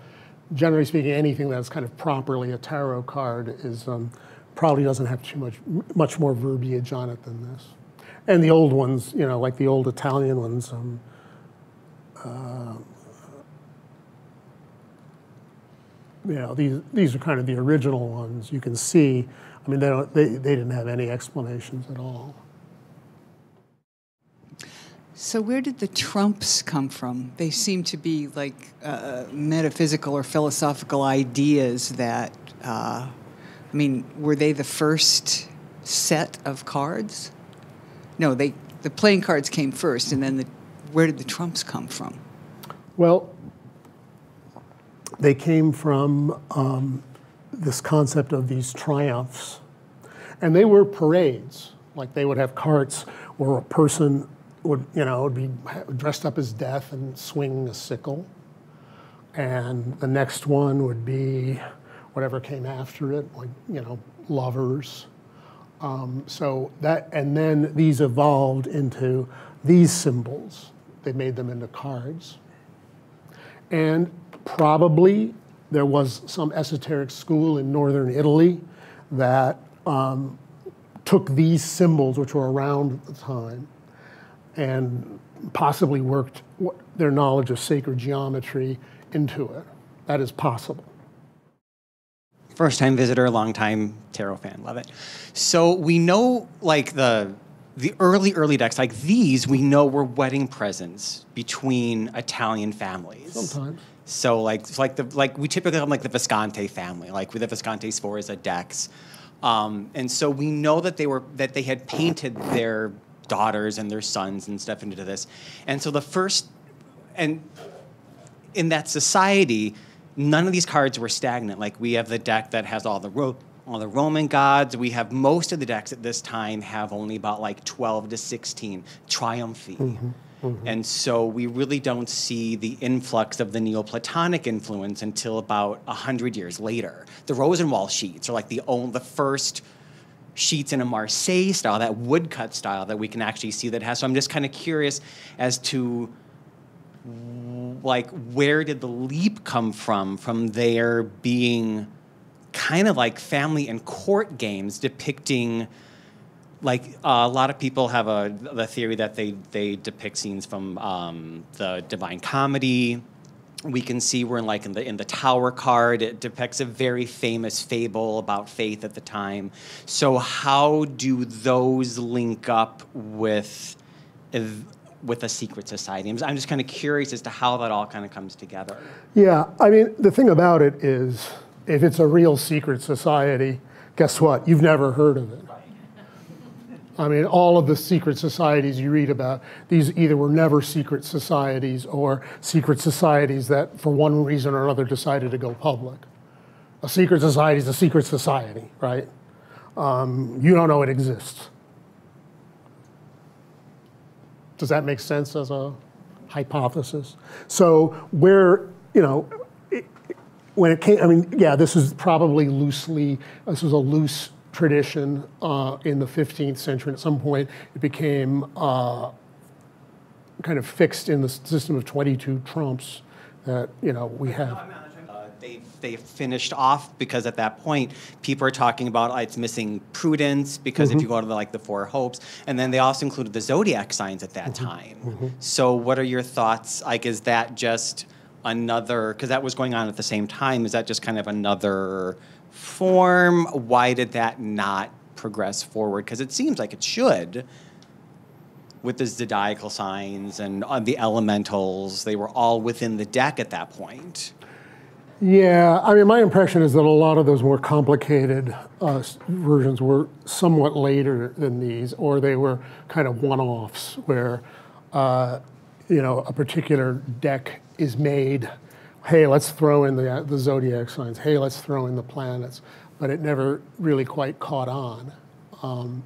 generally speaking, anything that's kind of properly a tarot card is um, probably doesn't have too much, much more verbiage on it than this and the old ones, you know, like the old Italian ones. Um, uh, you know, these these are kind of the original ones. You can see. I mean, they don't. They, they didn't have any explanations at all. So, where did the Trumps come from? They seem to be like uh, metaphysical or philosophical ideas that, uh, I mean, were they the first set of cards? No, they the playing cards came first, and then the, where did the trumps come from? Well, they came from um, this concept of these triumphs, and they were parades. Like they would have carts where a person would, you know, would be dressed up as death and swing a sickle, and the next one would be whatever came after it, like you know, lovers um, so that, and then these evolved into these symbols. They made them into cards. And probably there was some esoteric school in northern Italy that um, took these symbols, which were around at the time, and possibly worked their knowledge of sacred geometry into it. That is possible first time visitor, long time tarot fan. Love it. So we know like the the early early decks like these we know were wedding presents between Italian families. Sometimes. So like so like the like we typically have like the Visconti family, like with the Visconti Sforza decks. Um, and so we know that they were that they had painted their daughters and their sons and stuff into this. And so the first and in that society, none of these cards were stagnant. Like we have the deck that has all the ro- all the Roman gods. We have most of the decks at this time have only about like 12 to 16 triumphi. Mm-hmm. Mm-hmm. And so we really don't see the influx of the Neoplatonic influence until about 100 years later. The Rosenwald sheets are like the, only, the first sheets in a Marseille style, that woodcut style that we can actually see that has. So I'm just kind of curious as to like where did the leap come from from there being kind of like family and court games depicting like uh, a lot of people have a the theory that they they depict scenes from um, the Divine Comedy. We can see we're in like in the in the Tower card. It depicts a very famous fable about faith at the time. So how do those link up with? With a secret society. I'm just kind of curious as to how that all kind of comes together. Yeah, I mean, the thing about it is, if it's a real secret society, guess what? You've never heard of it. I mean, all of the secret societies you read about, these either were never secret societies or secret societies that, for one reason or another, decided to go public. A secret society is a secret society, right? Um, you don't know it exists. Does that make sense as a hypothesis? So where, you know, it, when it came, I mean, yeah, this is probably loosely, this was a loose tradition uh, in the 15th century. At some point, it became uh, kind of fixed in the system of 22 trumps that, you know, we have they finished off because at that point people are talking about uh, it's missing prudence because mm-hmm. if you go to the, like the four hopes and then they also included the zodiac signs at that mm-hmm. time mm-hmm. so what are your thoughts like is that just another because that was going on at the same time is that just kind of another form why did that not progress forward because it seems like it should with the zodiacal signs and uh, the elementals they were all within the deck at that point yeah, I mean, my impression is that a lot of those more complicated uh, versions were somewhat later than these, or they were kind of one-offs where, uh, you know, a particular deck is made. Hey, let's throw in the the zodiac signs. Hey, let's throw in the planets, but it never really quite caught on. Um,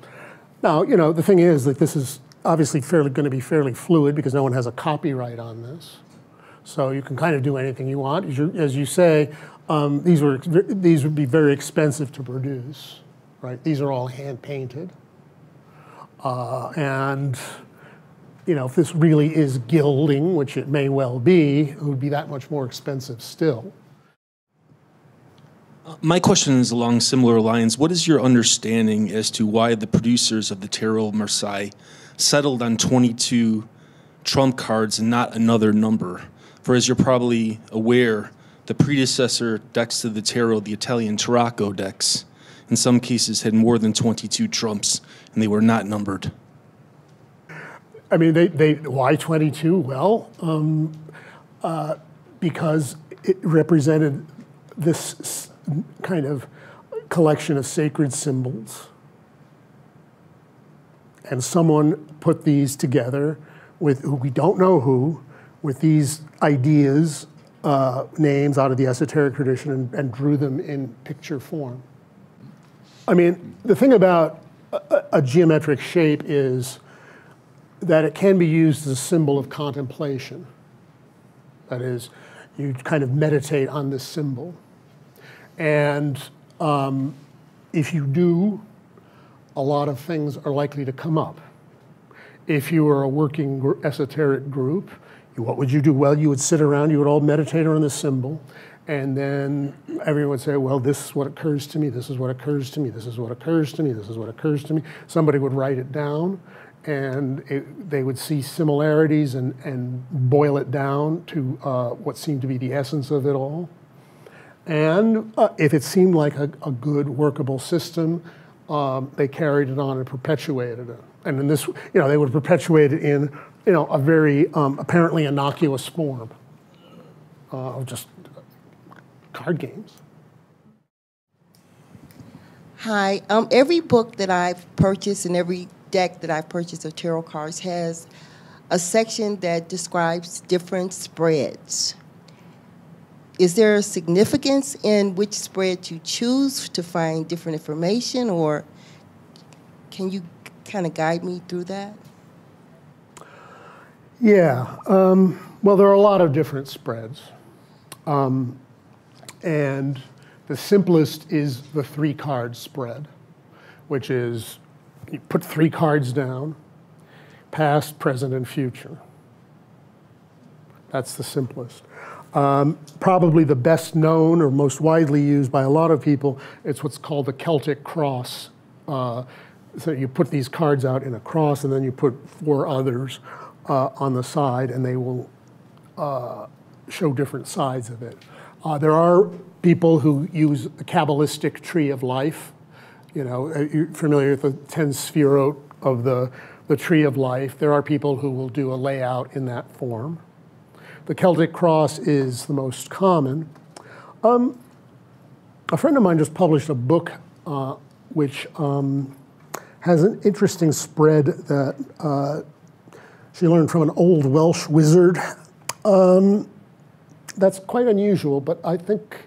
now, you know, the thing is that this is obviously fairly going to be fairly fluid because no one has a copyright on this. So you can kind of do anything you want. As you, as you say, um, these, were, these would be very expensive to produce, right? These are all hand painted. Uh, and you know, if this really is gilding, which it may well be, it would be that much more expensive still. My question is along similar lines. What is your understanding as to why the producers of the Tarot Marseille settled on 22 trump cards and not another number? For as you're probably aware, the predecessor decks to the tarot, the Italian Tarocco decks, in some cases had more than 22 trumps, and they were not numbered. I mean, they, they why 22? Well, um, uh, because it represented this kind of collection of sacred symbols. And someone put these together with who we don't know who, with these ideas, uh, names out of the esoteric tradition and, and, drew them in picture form. I mean, the thing about a, a geometric shape is that it can be used as a symbol of contemplation. That is, you kind of meditate on this symbol. And um, if you do, a lot of things are likely to come up. If you are a working esoteric group, what would you do? Well, you would sit around, you would all meditate on this symbol, and then everyone would say, Well, this is what occurs to me, this is what occurs to me, this is what occurs to me, this is what occurs to me. Somebody would write it down, and it, they would see similarities and, and boil it down to uh, what seemed to be the essence of it all. And uh, if it seemed like a, a good, workable system, um, they carried it on and perpetuated it. And in this, you know, they would perpetuate it in you know, a very um, apparently innocuous form uh, of just card games. Hi. Um, every book that I've purchased and every deck that I've purchased of tarot cards has a section that describes different spreads. Is there a significance in which spread you choose to find different information, or can you kind of guide me through that? Yeah, um, well, there are a lot of different spreads. Um, and the simplest is the three card spread, which is you put three cards down, past, present, and future. That's the simplest. Um, probably the best known or most widely used by a lot of people, it's what's called the Celtic cross. Uh, so you put these cards out in a cross and then you put four others uh, on the side and they will uh, show different sides of it. Uh, there are people who use the Kabbalistic tree of life. You know, uh, you're familiar with the 10 sphirot of the, the tree of life. There are people who will do a layout in that form. The Celtic cross is the most common. Um, a friend of mine just published a book uh, which um, has an interesting spread that uh, she learned from an old Welsh wizard. Um, that's quite unusual, but I think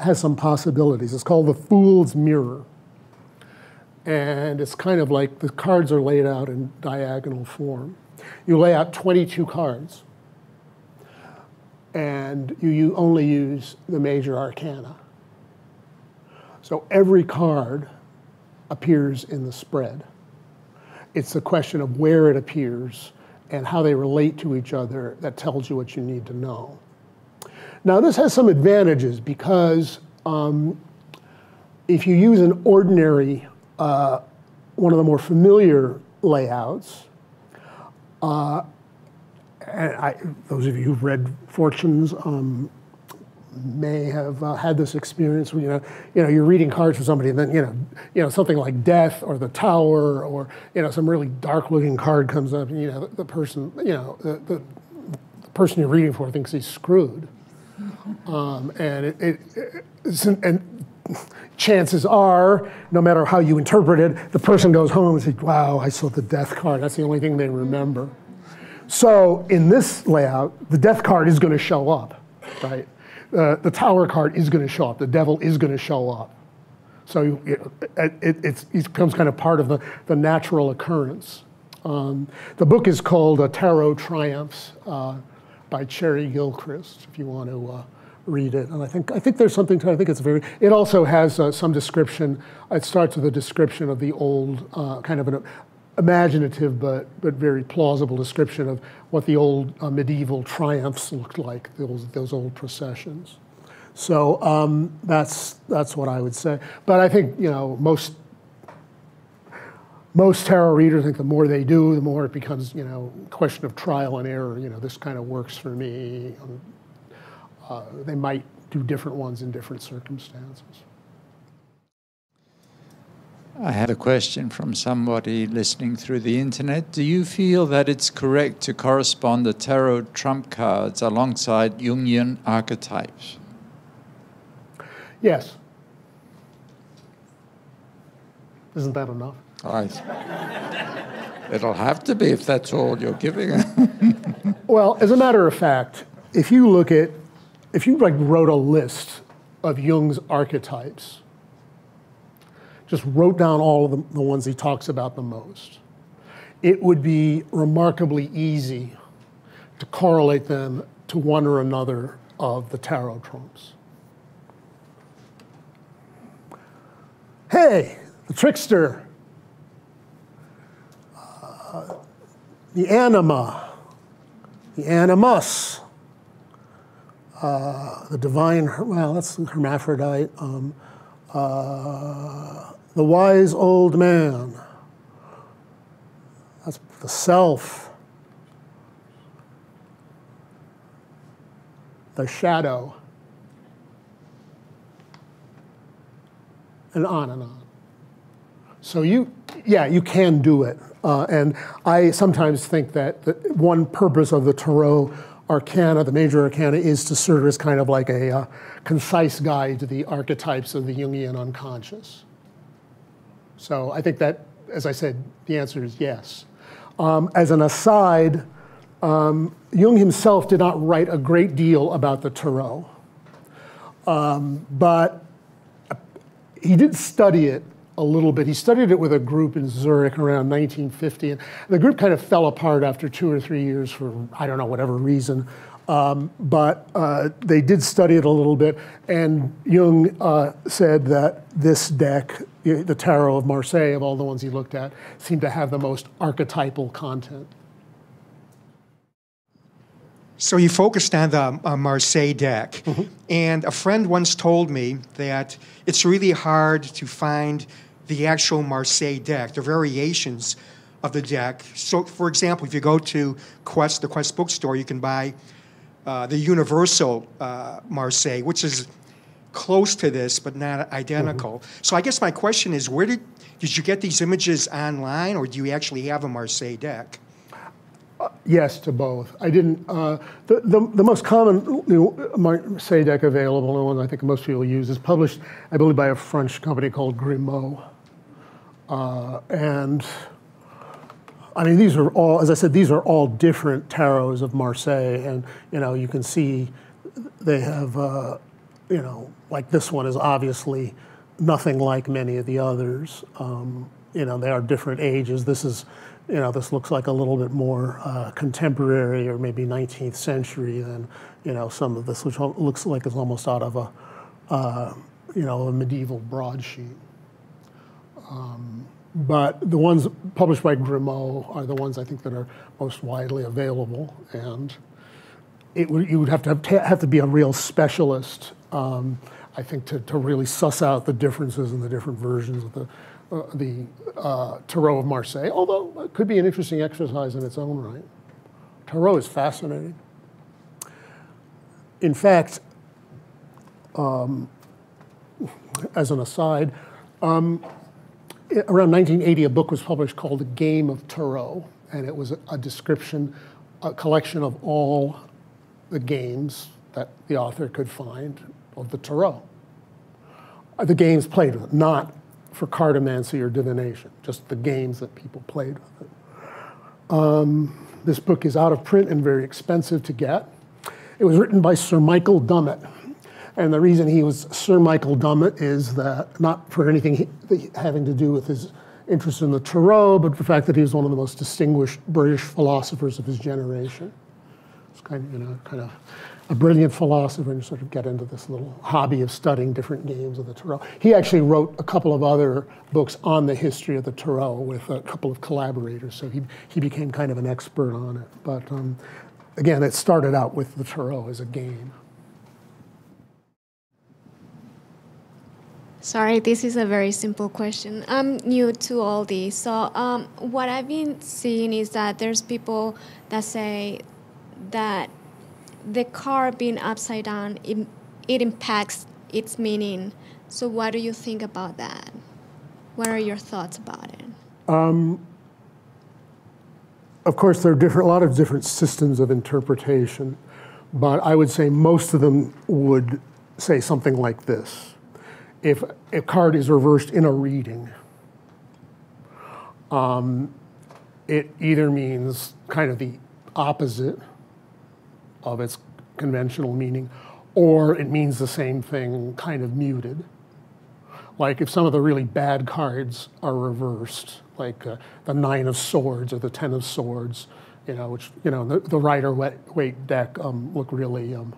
has some possibilities. It's called the Fool's Mirror. And it's kind of like the cards are laid out in diagonal form. You lay out 22 cards, and you, you only use the major arcana. So every card appears in the spread. It's a question of where it appears and how they relate to each other that tells you what you need to know. Now, this has some advantages because um, if you use an ordinary, uh, one of the more familiar layouts, uh, and I, those of you who've read Fortunes, um, may have uh, had this experience where you know, you know, you're reading cards for somebody, and then you know, you know, something like death or the tower, or you know, some really dark-looking card comes up, and you know, the, the person, you know, the, the, the, person you're reading for thinks he's screwed, (laughs) um, and it, it, it and chances are, no matter how you interpret it, the person goes home and says, "Wow, I saw the death card. That's the only thing they remember." So in this layout, the death card is going to show up, right? Uh, the tower card is going to show up. The devil is going to show up. So it, it, it, becomes kind of part of the, the natural occurrence. Um, the book is called uh, Tarot Triumphs uh, by Cherry Gilchrist, if you want to uh, read it. And I think, I think there's something to it. I think it's very, it also has uh, some description. It starts with a description of the old, uh, kind of an imaginative but, but very plausible description of what the old uh, medieval triumphs looked like, those, those old processions. So um, that's, that's what I would say. But I think, you know, most, most tarot readers think the more they do, the more it becomes, you know, a question of trial and error. You know, this kind of works for me. Um, uh, they might do different ones in different circumstances. I had a question from somebody listening through the internet. Do you feel that it's correct to correspond the tarot trump cards alongside Jungian archetypes? Yes. Isn't that enough? I, it'll have to be if that's all you're giving. (laughs) well, as a matter of fact, if you look at, if you like wrote a list of Jung's archetypes, just wrote down all of the, the ones he talks about the most, it would be remarkably easy to correlate them to one or another of the tarot trumps. Hey, the trickster, uh, the anima, the animus, uh, the divine, well, that's hermaphrodite, um, uh, the wise old man. That's the self. The shadow. And on and on. So you, yeah, you can do it. Uh, and I sometimes think that one purpose of the Tarot arcana, the major arcana, is to serve as kind of like a uh, concise guide to the archetypes of the Jungian unconscious. So I think that, as I said, the answer is yes. Um, as an aside, um, Jung himself did not write a great deal about the Tarot, um, but he did study it a little bit. He studied it with a group in Zurich around 1950, and the group kind of fell apart after two or three years for, I don't know, whatever reason. Um, but uh, they did study it a little bit, and Jung uh, said that this deck, the Tarot of Marseille, of all the ones he looked at, seemed to have the most archetypal content. So you focused on the uh, Marseille deck, and a friend once told me that it's really hard to find the actual Marseille deck, the variations of the deck. So, for example, if you go to Quest, the Quest bookstore, you can buy uh, the Universal uh, Marseille, which is close to this but not identical. So, I guess my question is, where did did you get these images online, or do you actually have a Marseille deck? Yes, to both. I didn't. Uh, the, the the most common you know, Marseille deck available, and one I think most people use, is published, I believe, by a French company called Grimaud. Uh, and I mean, these are all, as I said, these are all different tarots of Marseille, and you know, you can see they have, uh, you know, like this one is obviously nothing like many of the others. Um, you know, they are different ages. This is, you know, this looks like a little bit more uh, contemporary or maybe 19th century than, you know, some of this, which looks like it's almost out of a, uh, you know, a medieval broadsheet. Um, but the ones published by Grimaud are the ones I think that are most widely available, and it would, you would have to have, have to be a real specialist, um, I think, to, to really suss out the differences in the different versions of the uh, the uh, Tarot of Marseille. Although it could be an interesting exercise in its own right. Tarot is fascinating. In fact, um, as an aside, um, around 1980, a book was published called The Game of Tarot, and it was a, description, a collection of all the games that the author could find of the Tarot. Uh, the games played with it, not for cartomancy or divination, just the games that people played with it. Um, this book is out of print and very expensive to get. It was written by Sir Michael Dummett, and the reason he was Sir Michael Dummett is that not for anything he, having to do with his interest in the Tarot, but for the fact that he was one of the most distinguished British philosophers of his generation. It's kind of, you know, kind of a brilliant philosopher and sort of get into this little hobby of studying different games of the Tarot. He actually wrote a couple of other books on the history of the Tarot with a couple of collaborators, so he, he became kind of an expert on it. But um, again, it started out with the Tarot as a game. Sorry, this is a very simple question. I'm new to all this. So, um, what I've been seeing is that there's people that say that the car being upside down, it, it impacts its meaning. So, what do you think about that? What are your thoughts about it? Um, of course, there are different, a lot of different systems of interpretation, but I would say most of them would say something like this if a card is reversed in a reading, um, it either means kind of the opposite of its conventional meaning, or it means the same thing kind of muted. Like if some of the really bad cards are reversed, like uh, the nine of swords or the ten of swords, you know, which, you know, the, the Rider Waite deck um, look really um,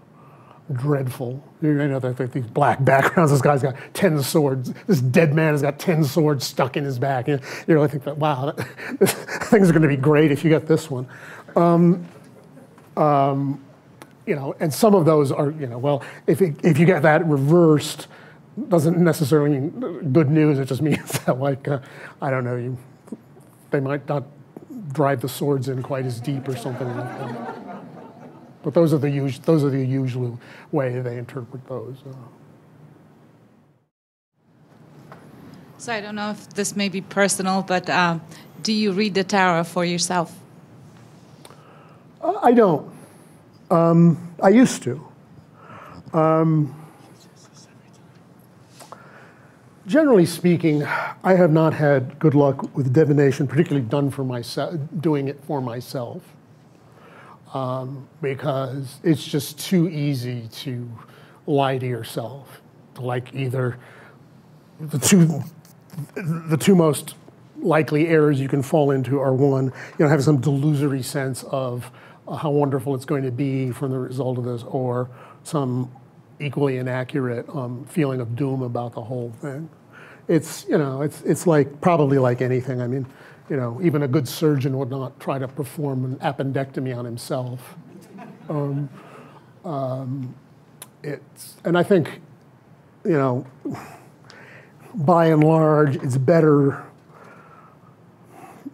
dreadful. You know, these black backgrounds. This guy's got ten swords. This dead man has got ten swords stuck in his back. You know, I think that wow, that, (laughs) things are going to be great if you get this one. Um, um, you know, and some of those are, you know, well, if it, if you get that reversed, doesn't necessarily mean good news. It just (laughs) means that, like, uh, I don't know, you, they might not drive the swords in quite as deep or something like that. But those are the usual, those are the usual way they interpret those. Uh. So I don't know if this may be personal, but uh, do you read the tarot for yourself? Uh, I don't. Um, I used to. Um, generally speaking, I have not had good luck with divination, particularly done for myself, doing it for myself um, because it's just too easy to lie to yourself. Like either the two, the two most likely errors you can fall into are one, you know, have some delusory sense of how wonderful it's going to be from the result of this, or some equally inaccurate um, feeling of doom about the whole thing. It's, you know, it's, it's like, probably like anything. I mean, you know, even a good surgeon would not try to perform an appendectomy on himself. Um, um, it's, and I think, you know, by and large, it's better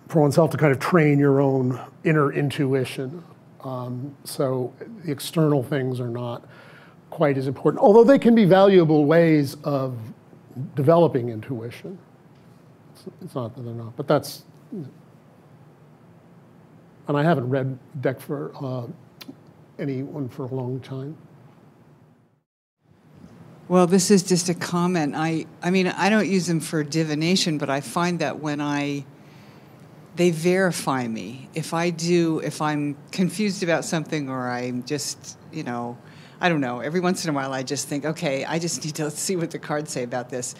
for oneself to kind of train your own inner intuition. Um, so the external things are not quite as important, although they can be valuable ways of developing intuition. It's, it's not that they're not, but that's, and I haven't read Deck for uh, anyone for a long time. Well, this is just a comment. I, I mean, I don't use them for divination, but I find that when I, they verify me. If I do, if I'm confused about something or I'm just, you know, I don't know, every once in a while I just think, okay, I just need to (laughs) see what the cards say about this.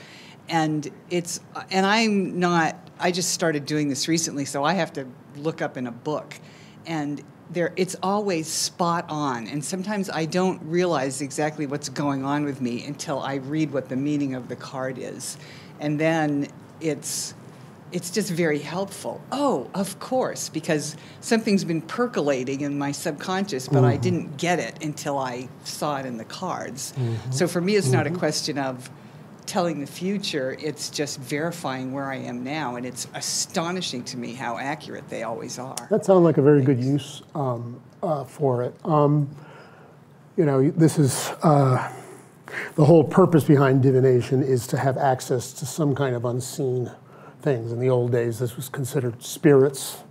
And it's, and I'm not, I just started doing this recently, so I have to look up in a book. And there it's always spot on and sometimes i don't realize exactly what's going on with me until i read what the meaning of the card is and then it's it's just very helpful oh of course because something's been percolating in my subconscious but mm-hmm. i didn't get it until i saw it in the cards mm-hmm. so for me it's mm-hmm. not a mm-hmm. question of telling the future, it's just verifying where I am now. And it's astonishing to me how accurate they always are. That sounds like a very good use um, uh, for it. Um, you know, this is uh, the whole purpose behind divination is to have access to some kind of unseen things. In the old days, this was considered spirits,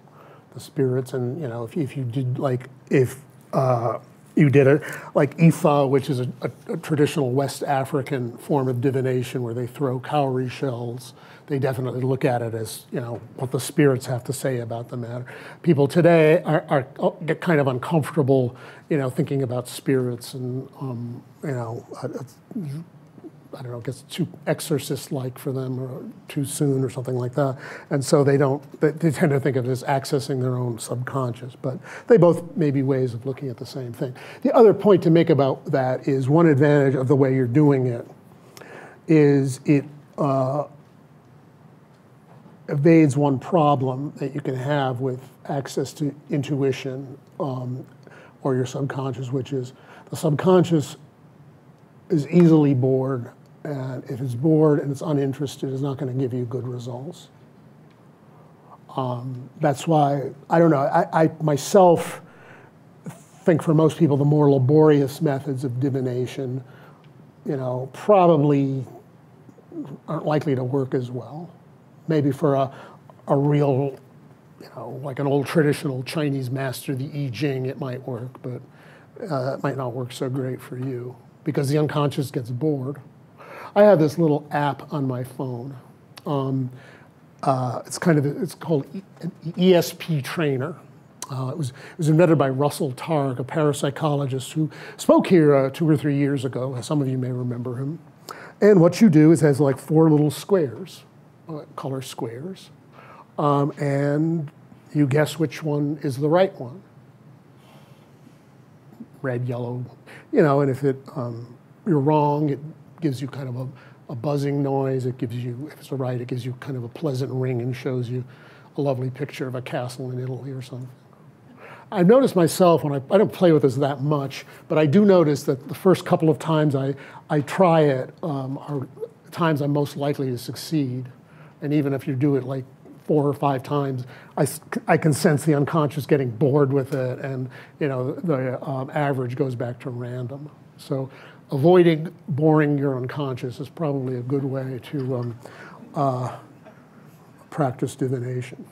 the spirits. And, you know, if, if you did like, if, uh, you did it like Ifa, which is a, a, a, traditional West African form of divination where they throw cowrie shells. They definitely look at it as you know what the spirits have to say about the matter. People today are, are uh, get kind of uncomfortable, you know, thinking about spirits and um, you know uh, I don't know, it gets too exorcist-like for them or too soon or something like that. And so they don't, they, they, tend to think of it as accessing their own subconscious, but they both may be ways of looking at the same thing. The other point to make about that is one advantage of the way you're doing it is it uh, evades one problem that you can have with access to intuition um, or your subconscious, which is the subconscious is easily bored and if it's bored and it's uninterested, it's not going to give you good results. Um, that's why, I don't know, I, I, myself think for most people the more laborious methods of divination, you know, probably aren't likely to work as well. Maybe for a, a real, you know, like an old traditional Chinese master, the I Ching, it might work, but uh, it might not work so great for you because the unconscious gets bored. I have this little app on my phone. Um, uh, it's kind of it's called ESP Trainer. Uh, it was it was invented by Russell Targ, a parapsychologist who spoke here uh, two or three years ago. Some of you may remember him. And what you do is it has like four little squares, uh, color squares, um, and you guess which one is the right one. Red, yellow, you know. And if it um, you're wrong, it gives you kind of a, a buzzing noise. It gives you, if it's a right, it gives you kind of a pleasant ring and shows you a lovely picture of a castle in Italy or something. I've noticed myself when I, I don't play with this that much, but I do notice that the first couple of times I, I try it um, are times I'm most likely to succeed. And even if you do it like four or five times, I, I can sense the unconscious getting bored with it, and you know the um, average goes back to random. So avoiding boring your unconscious is probably a good way to um, uh, practice divination.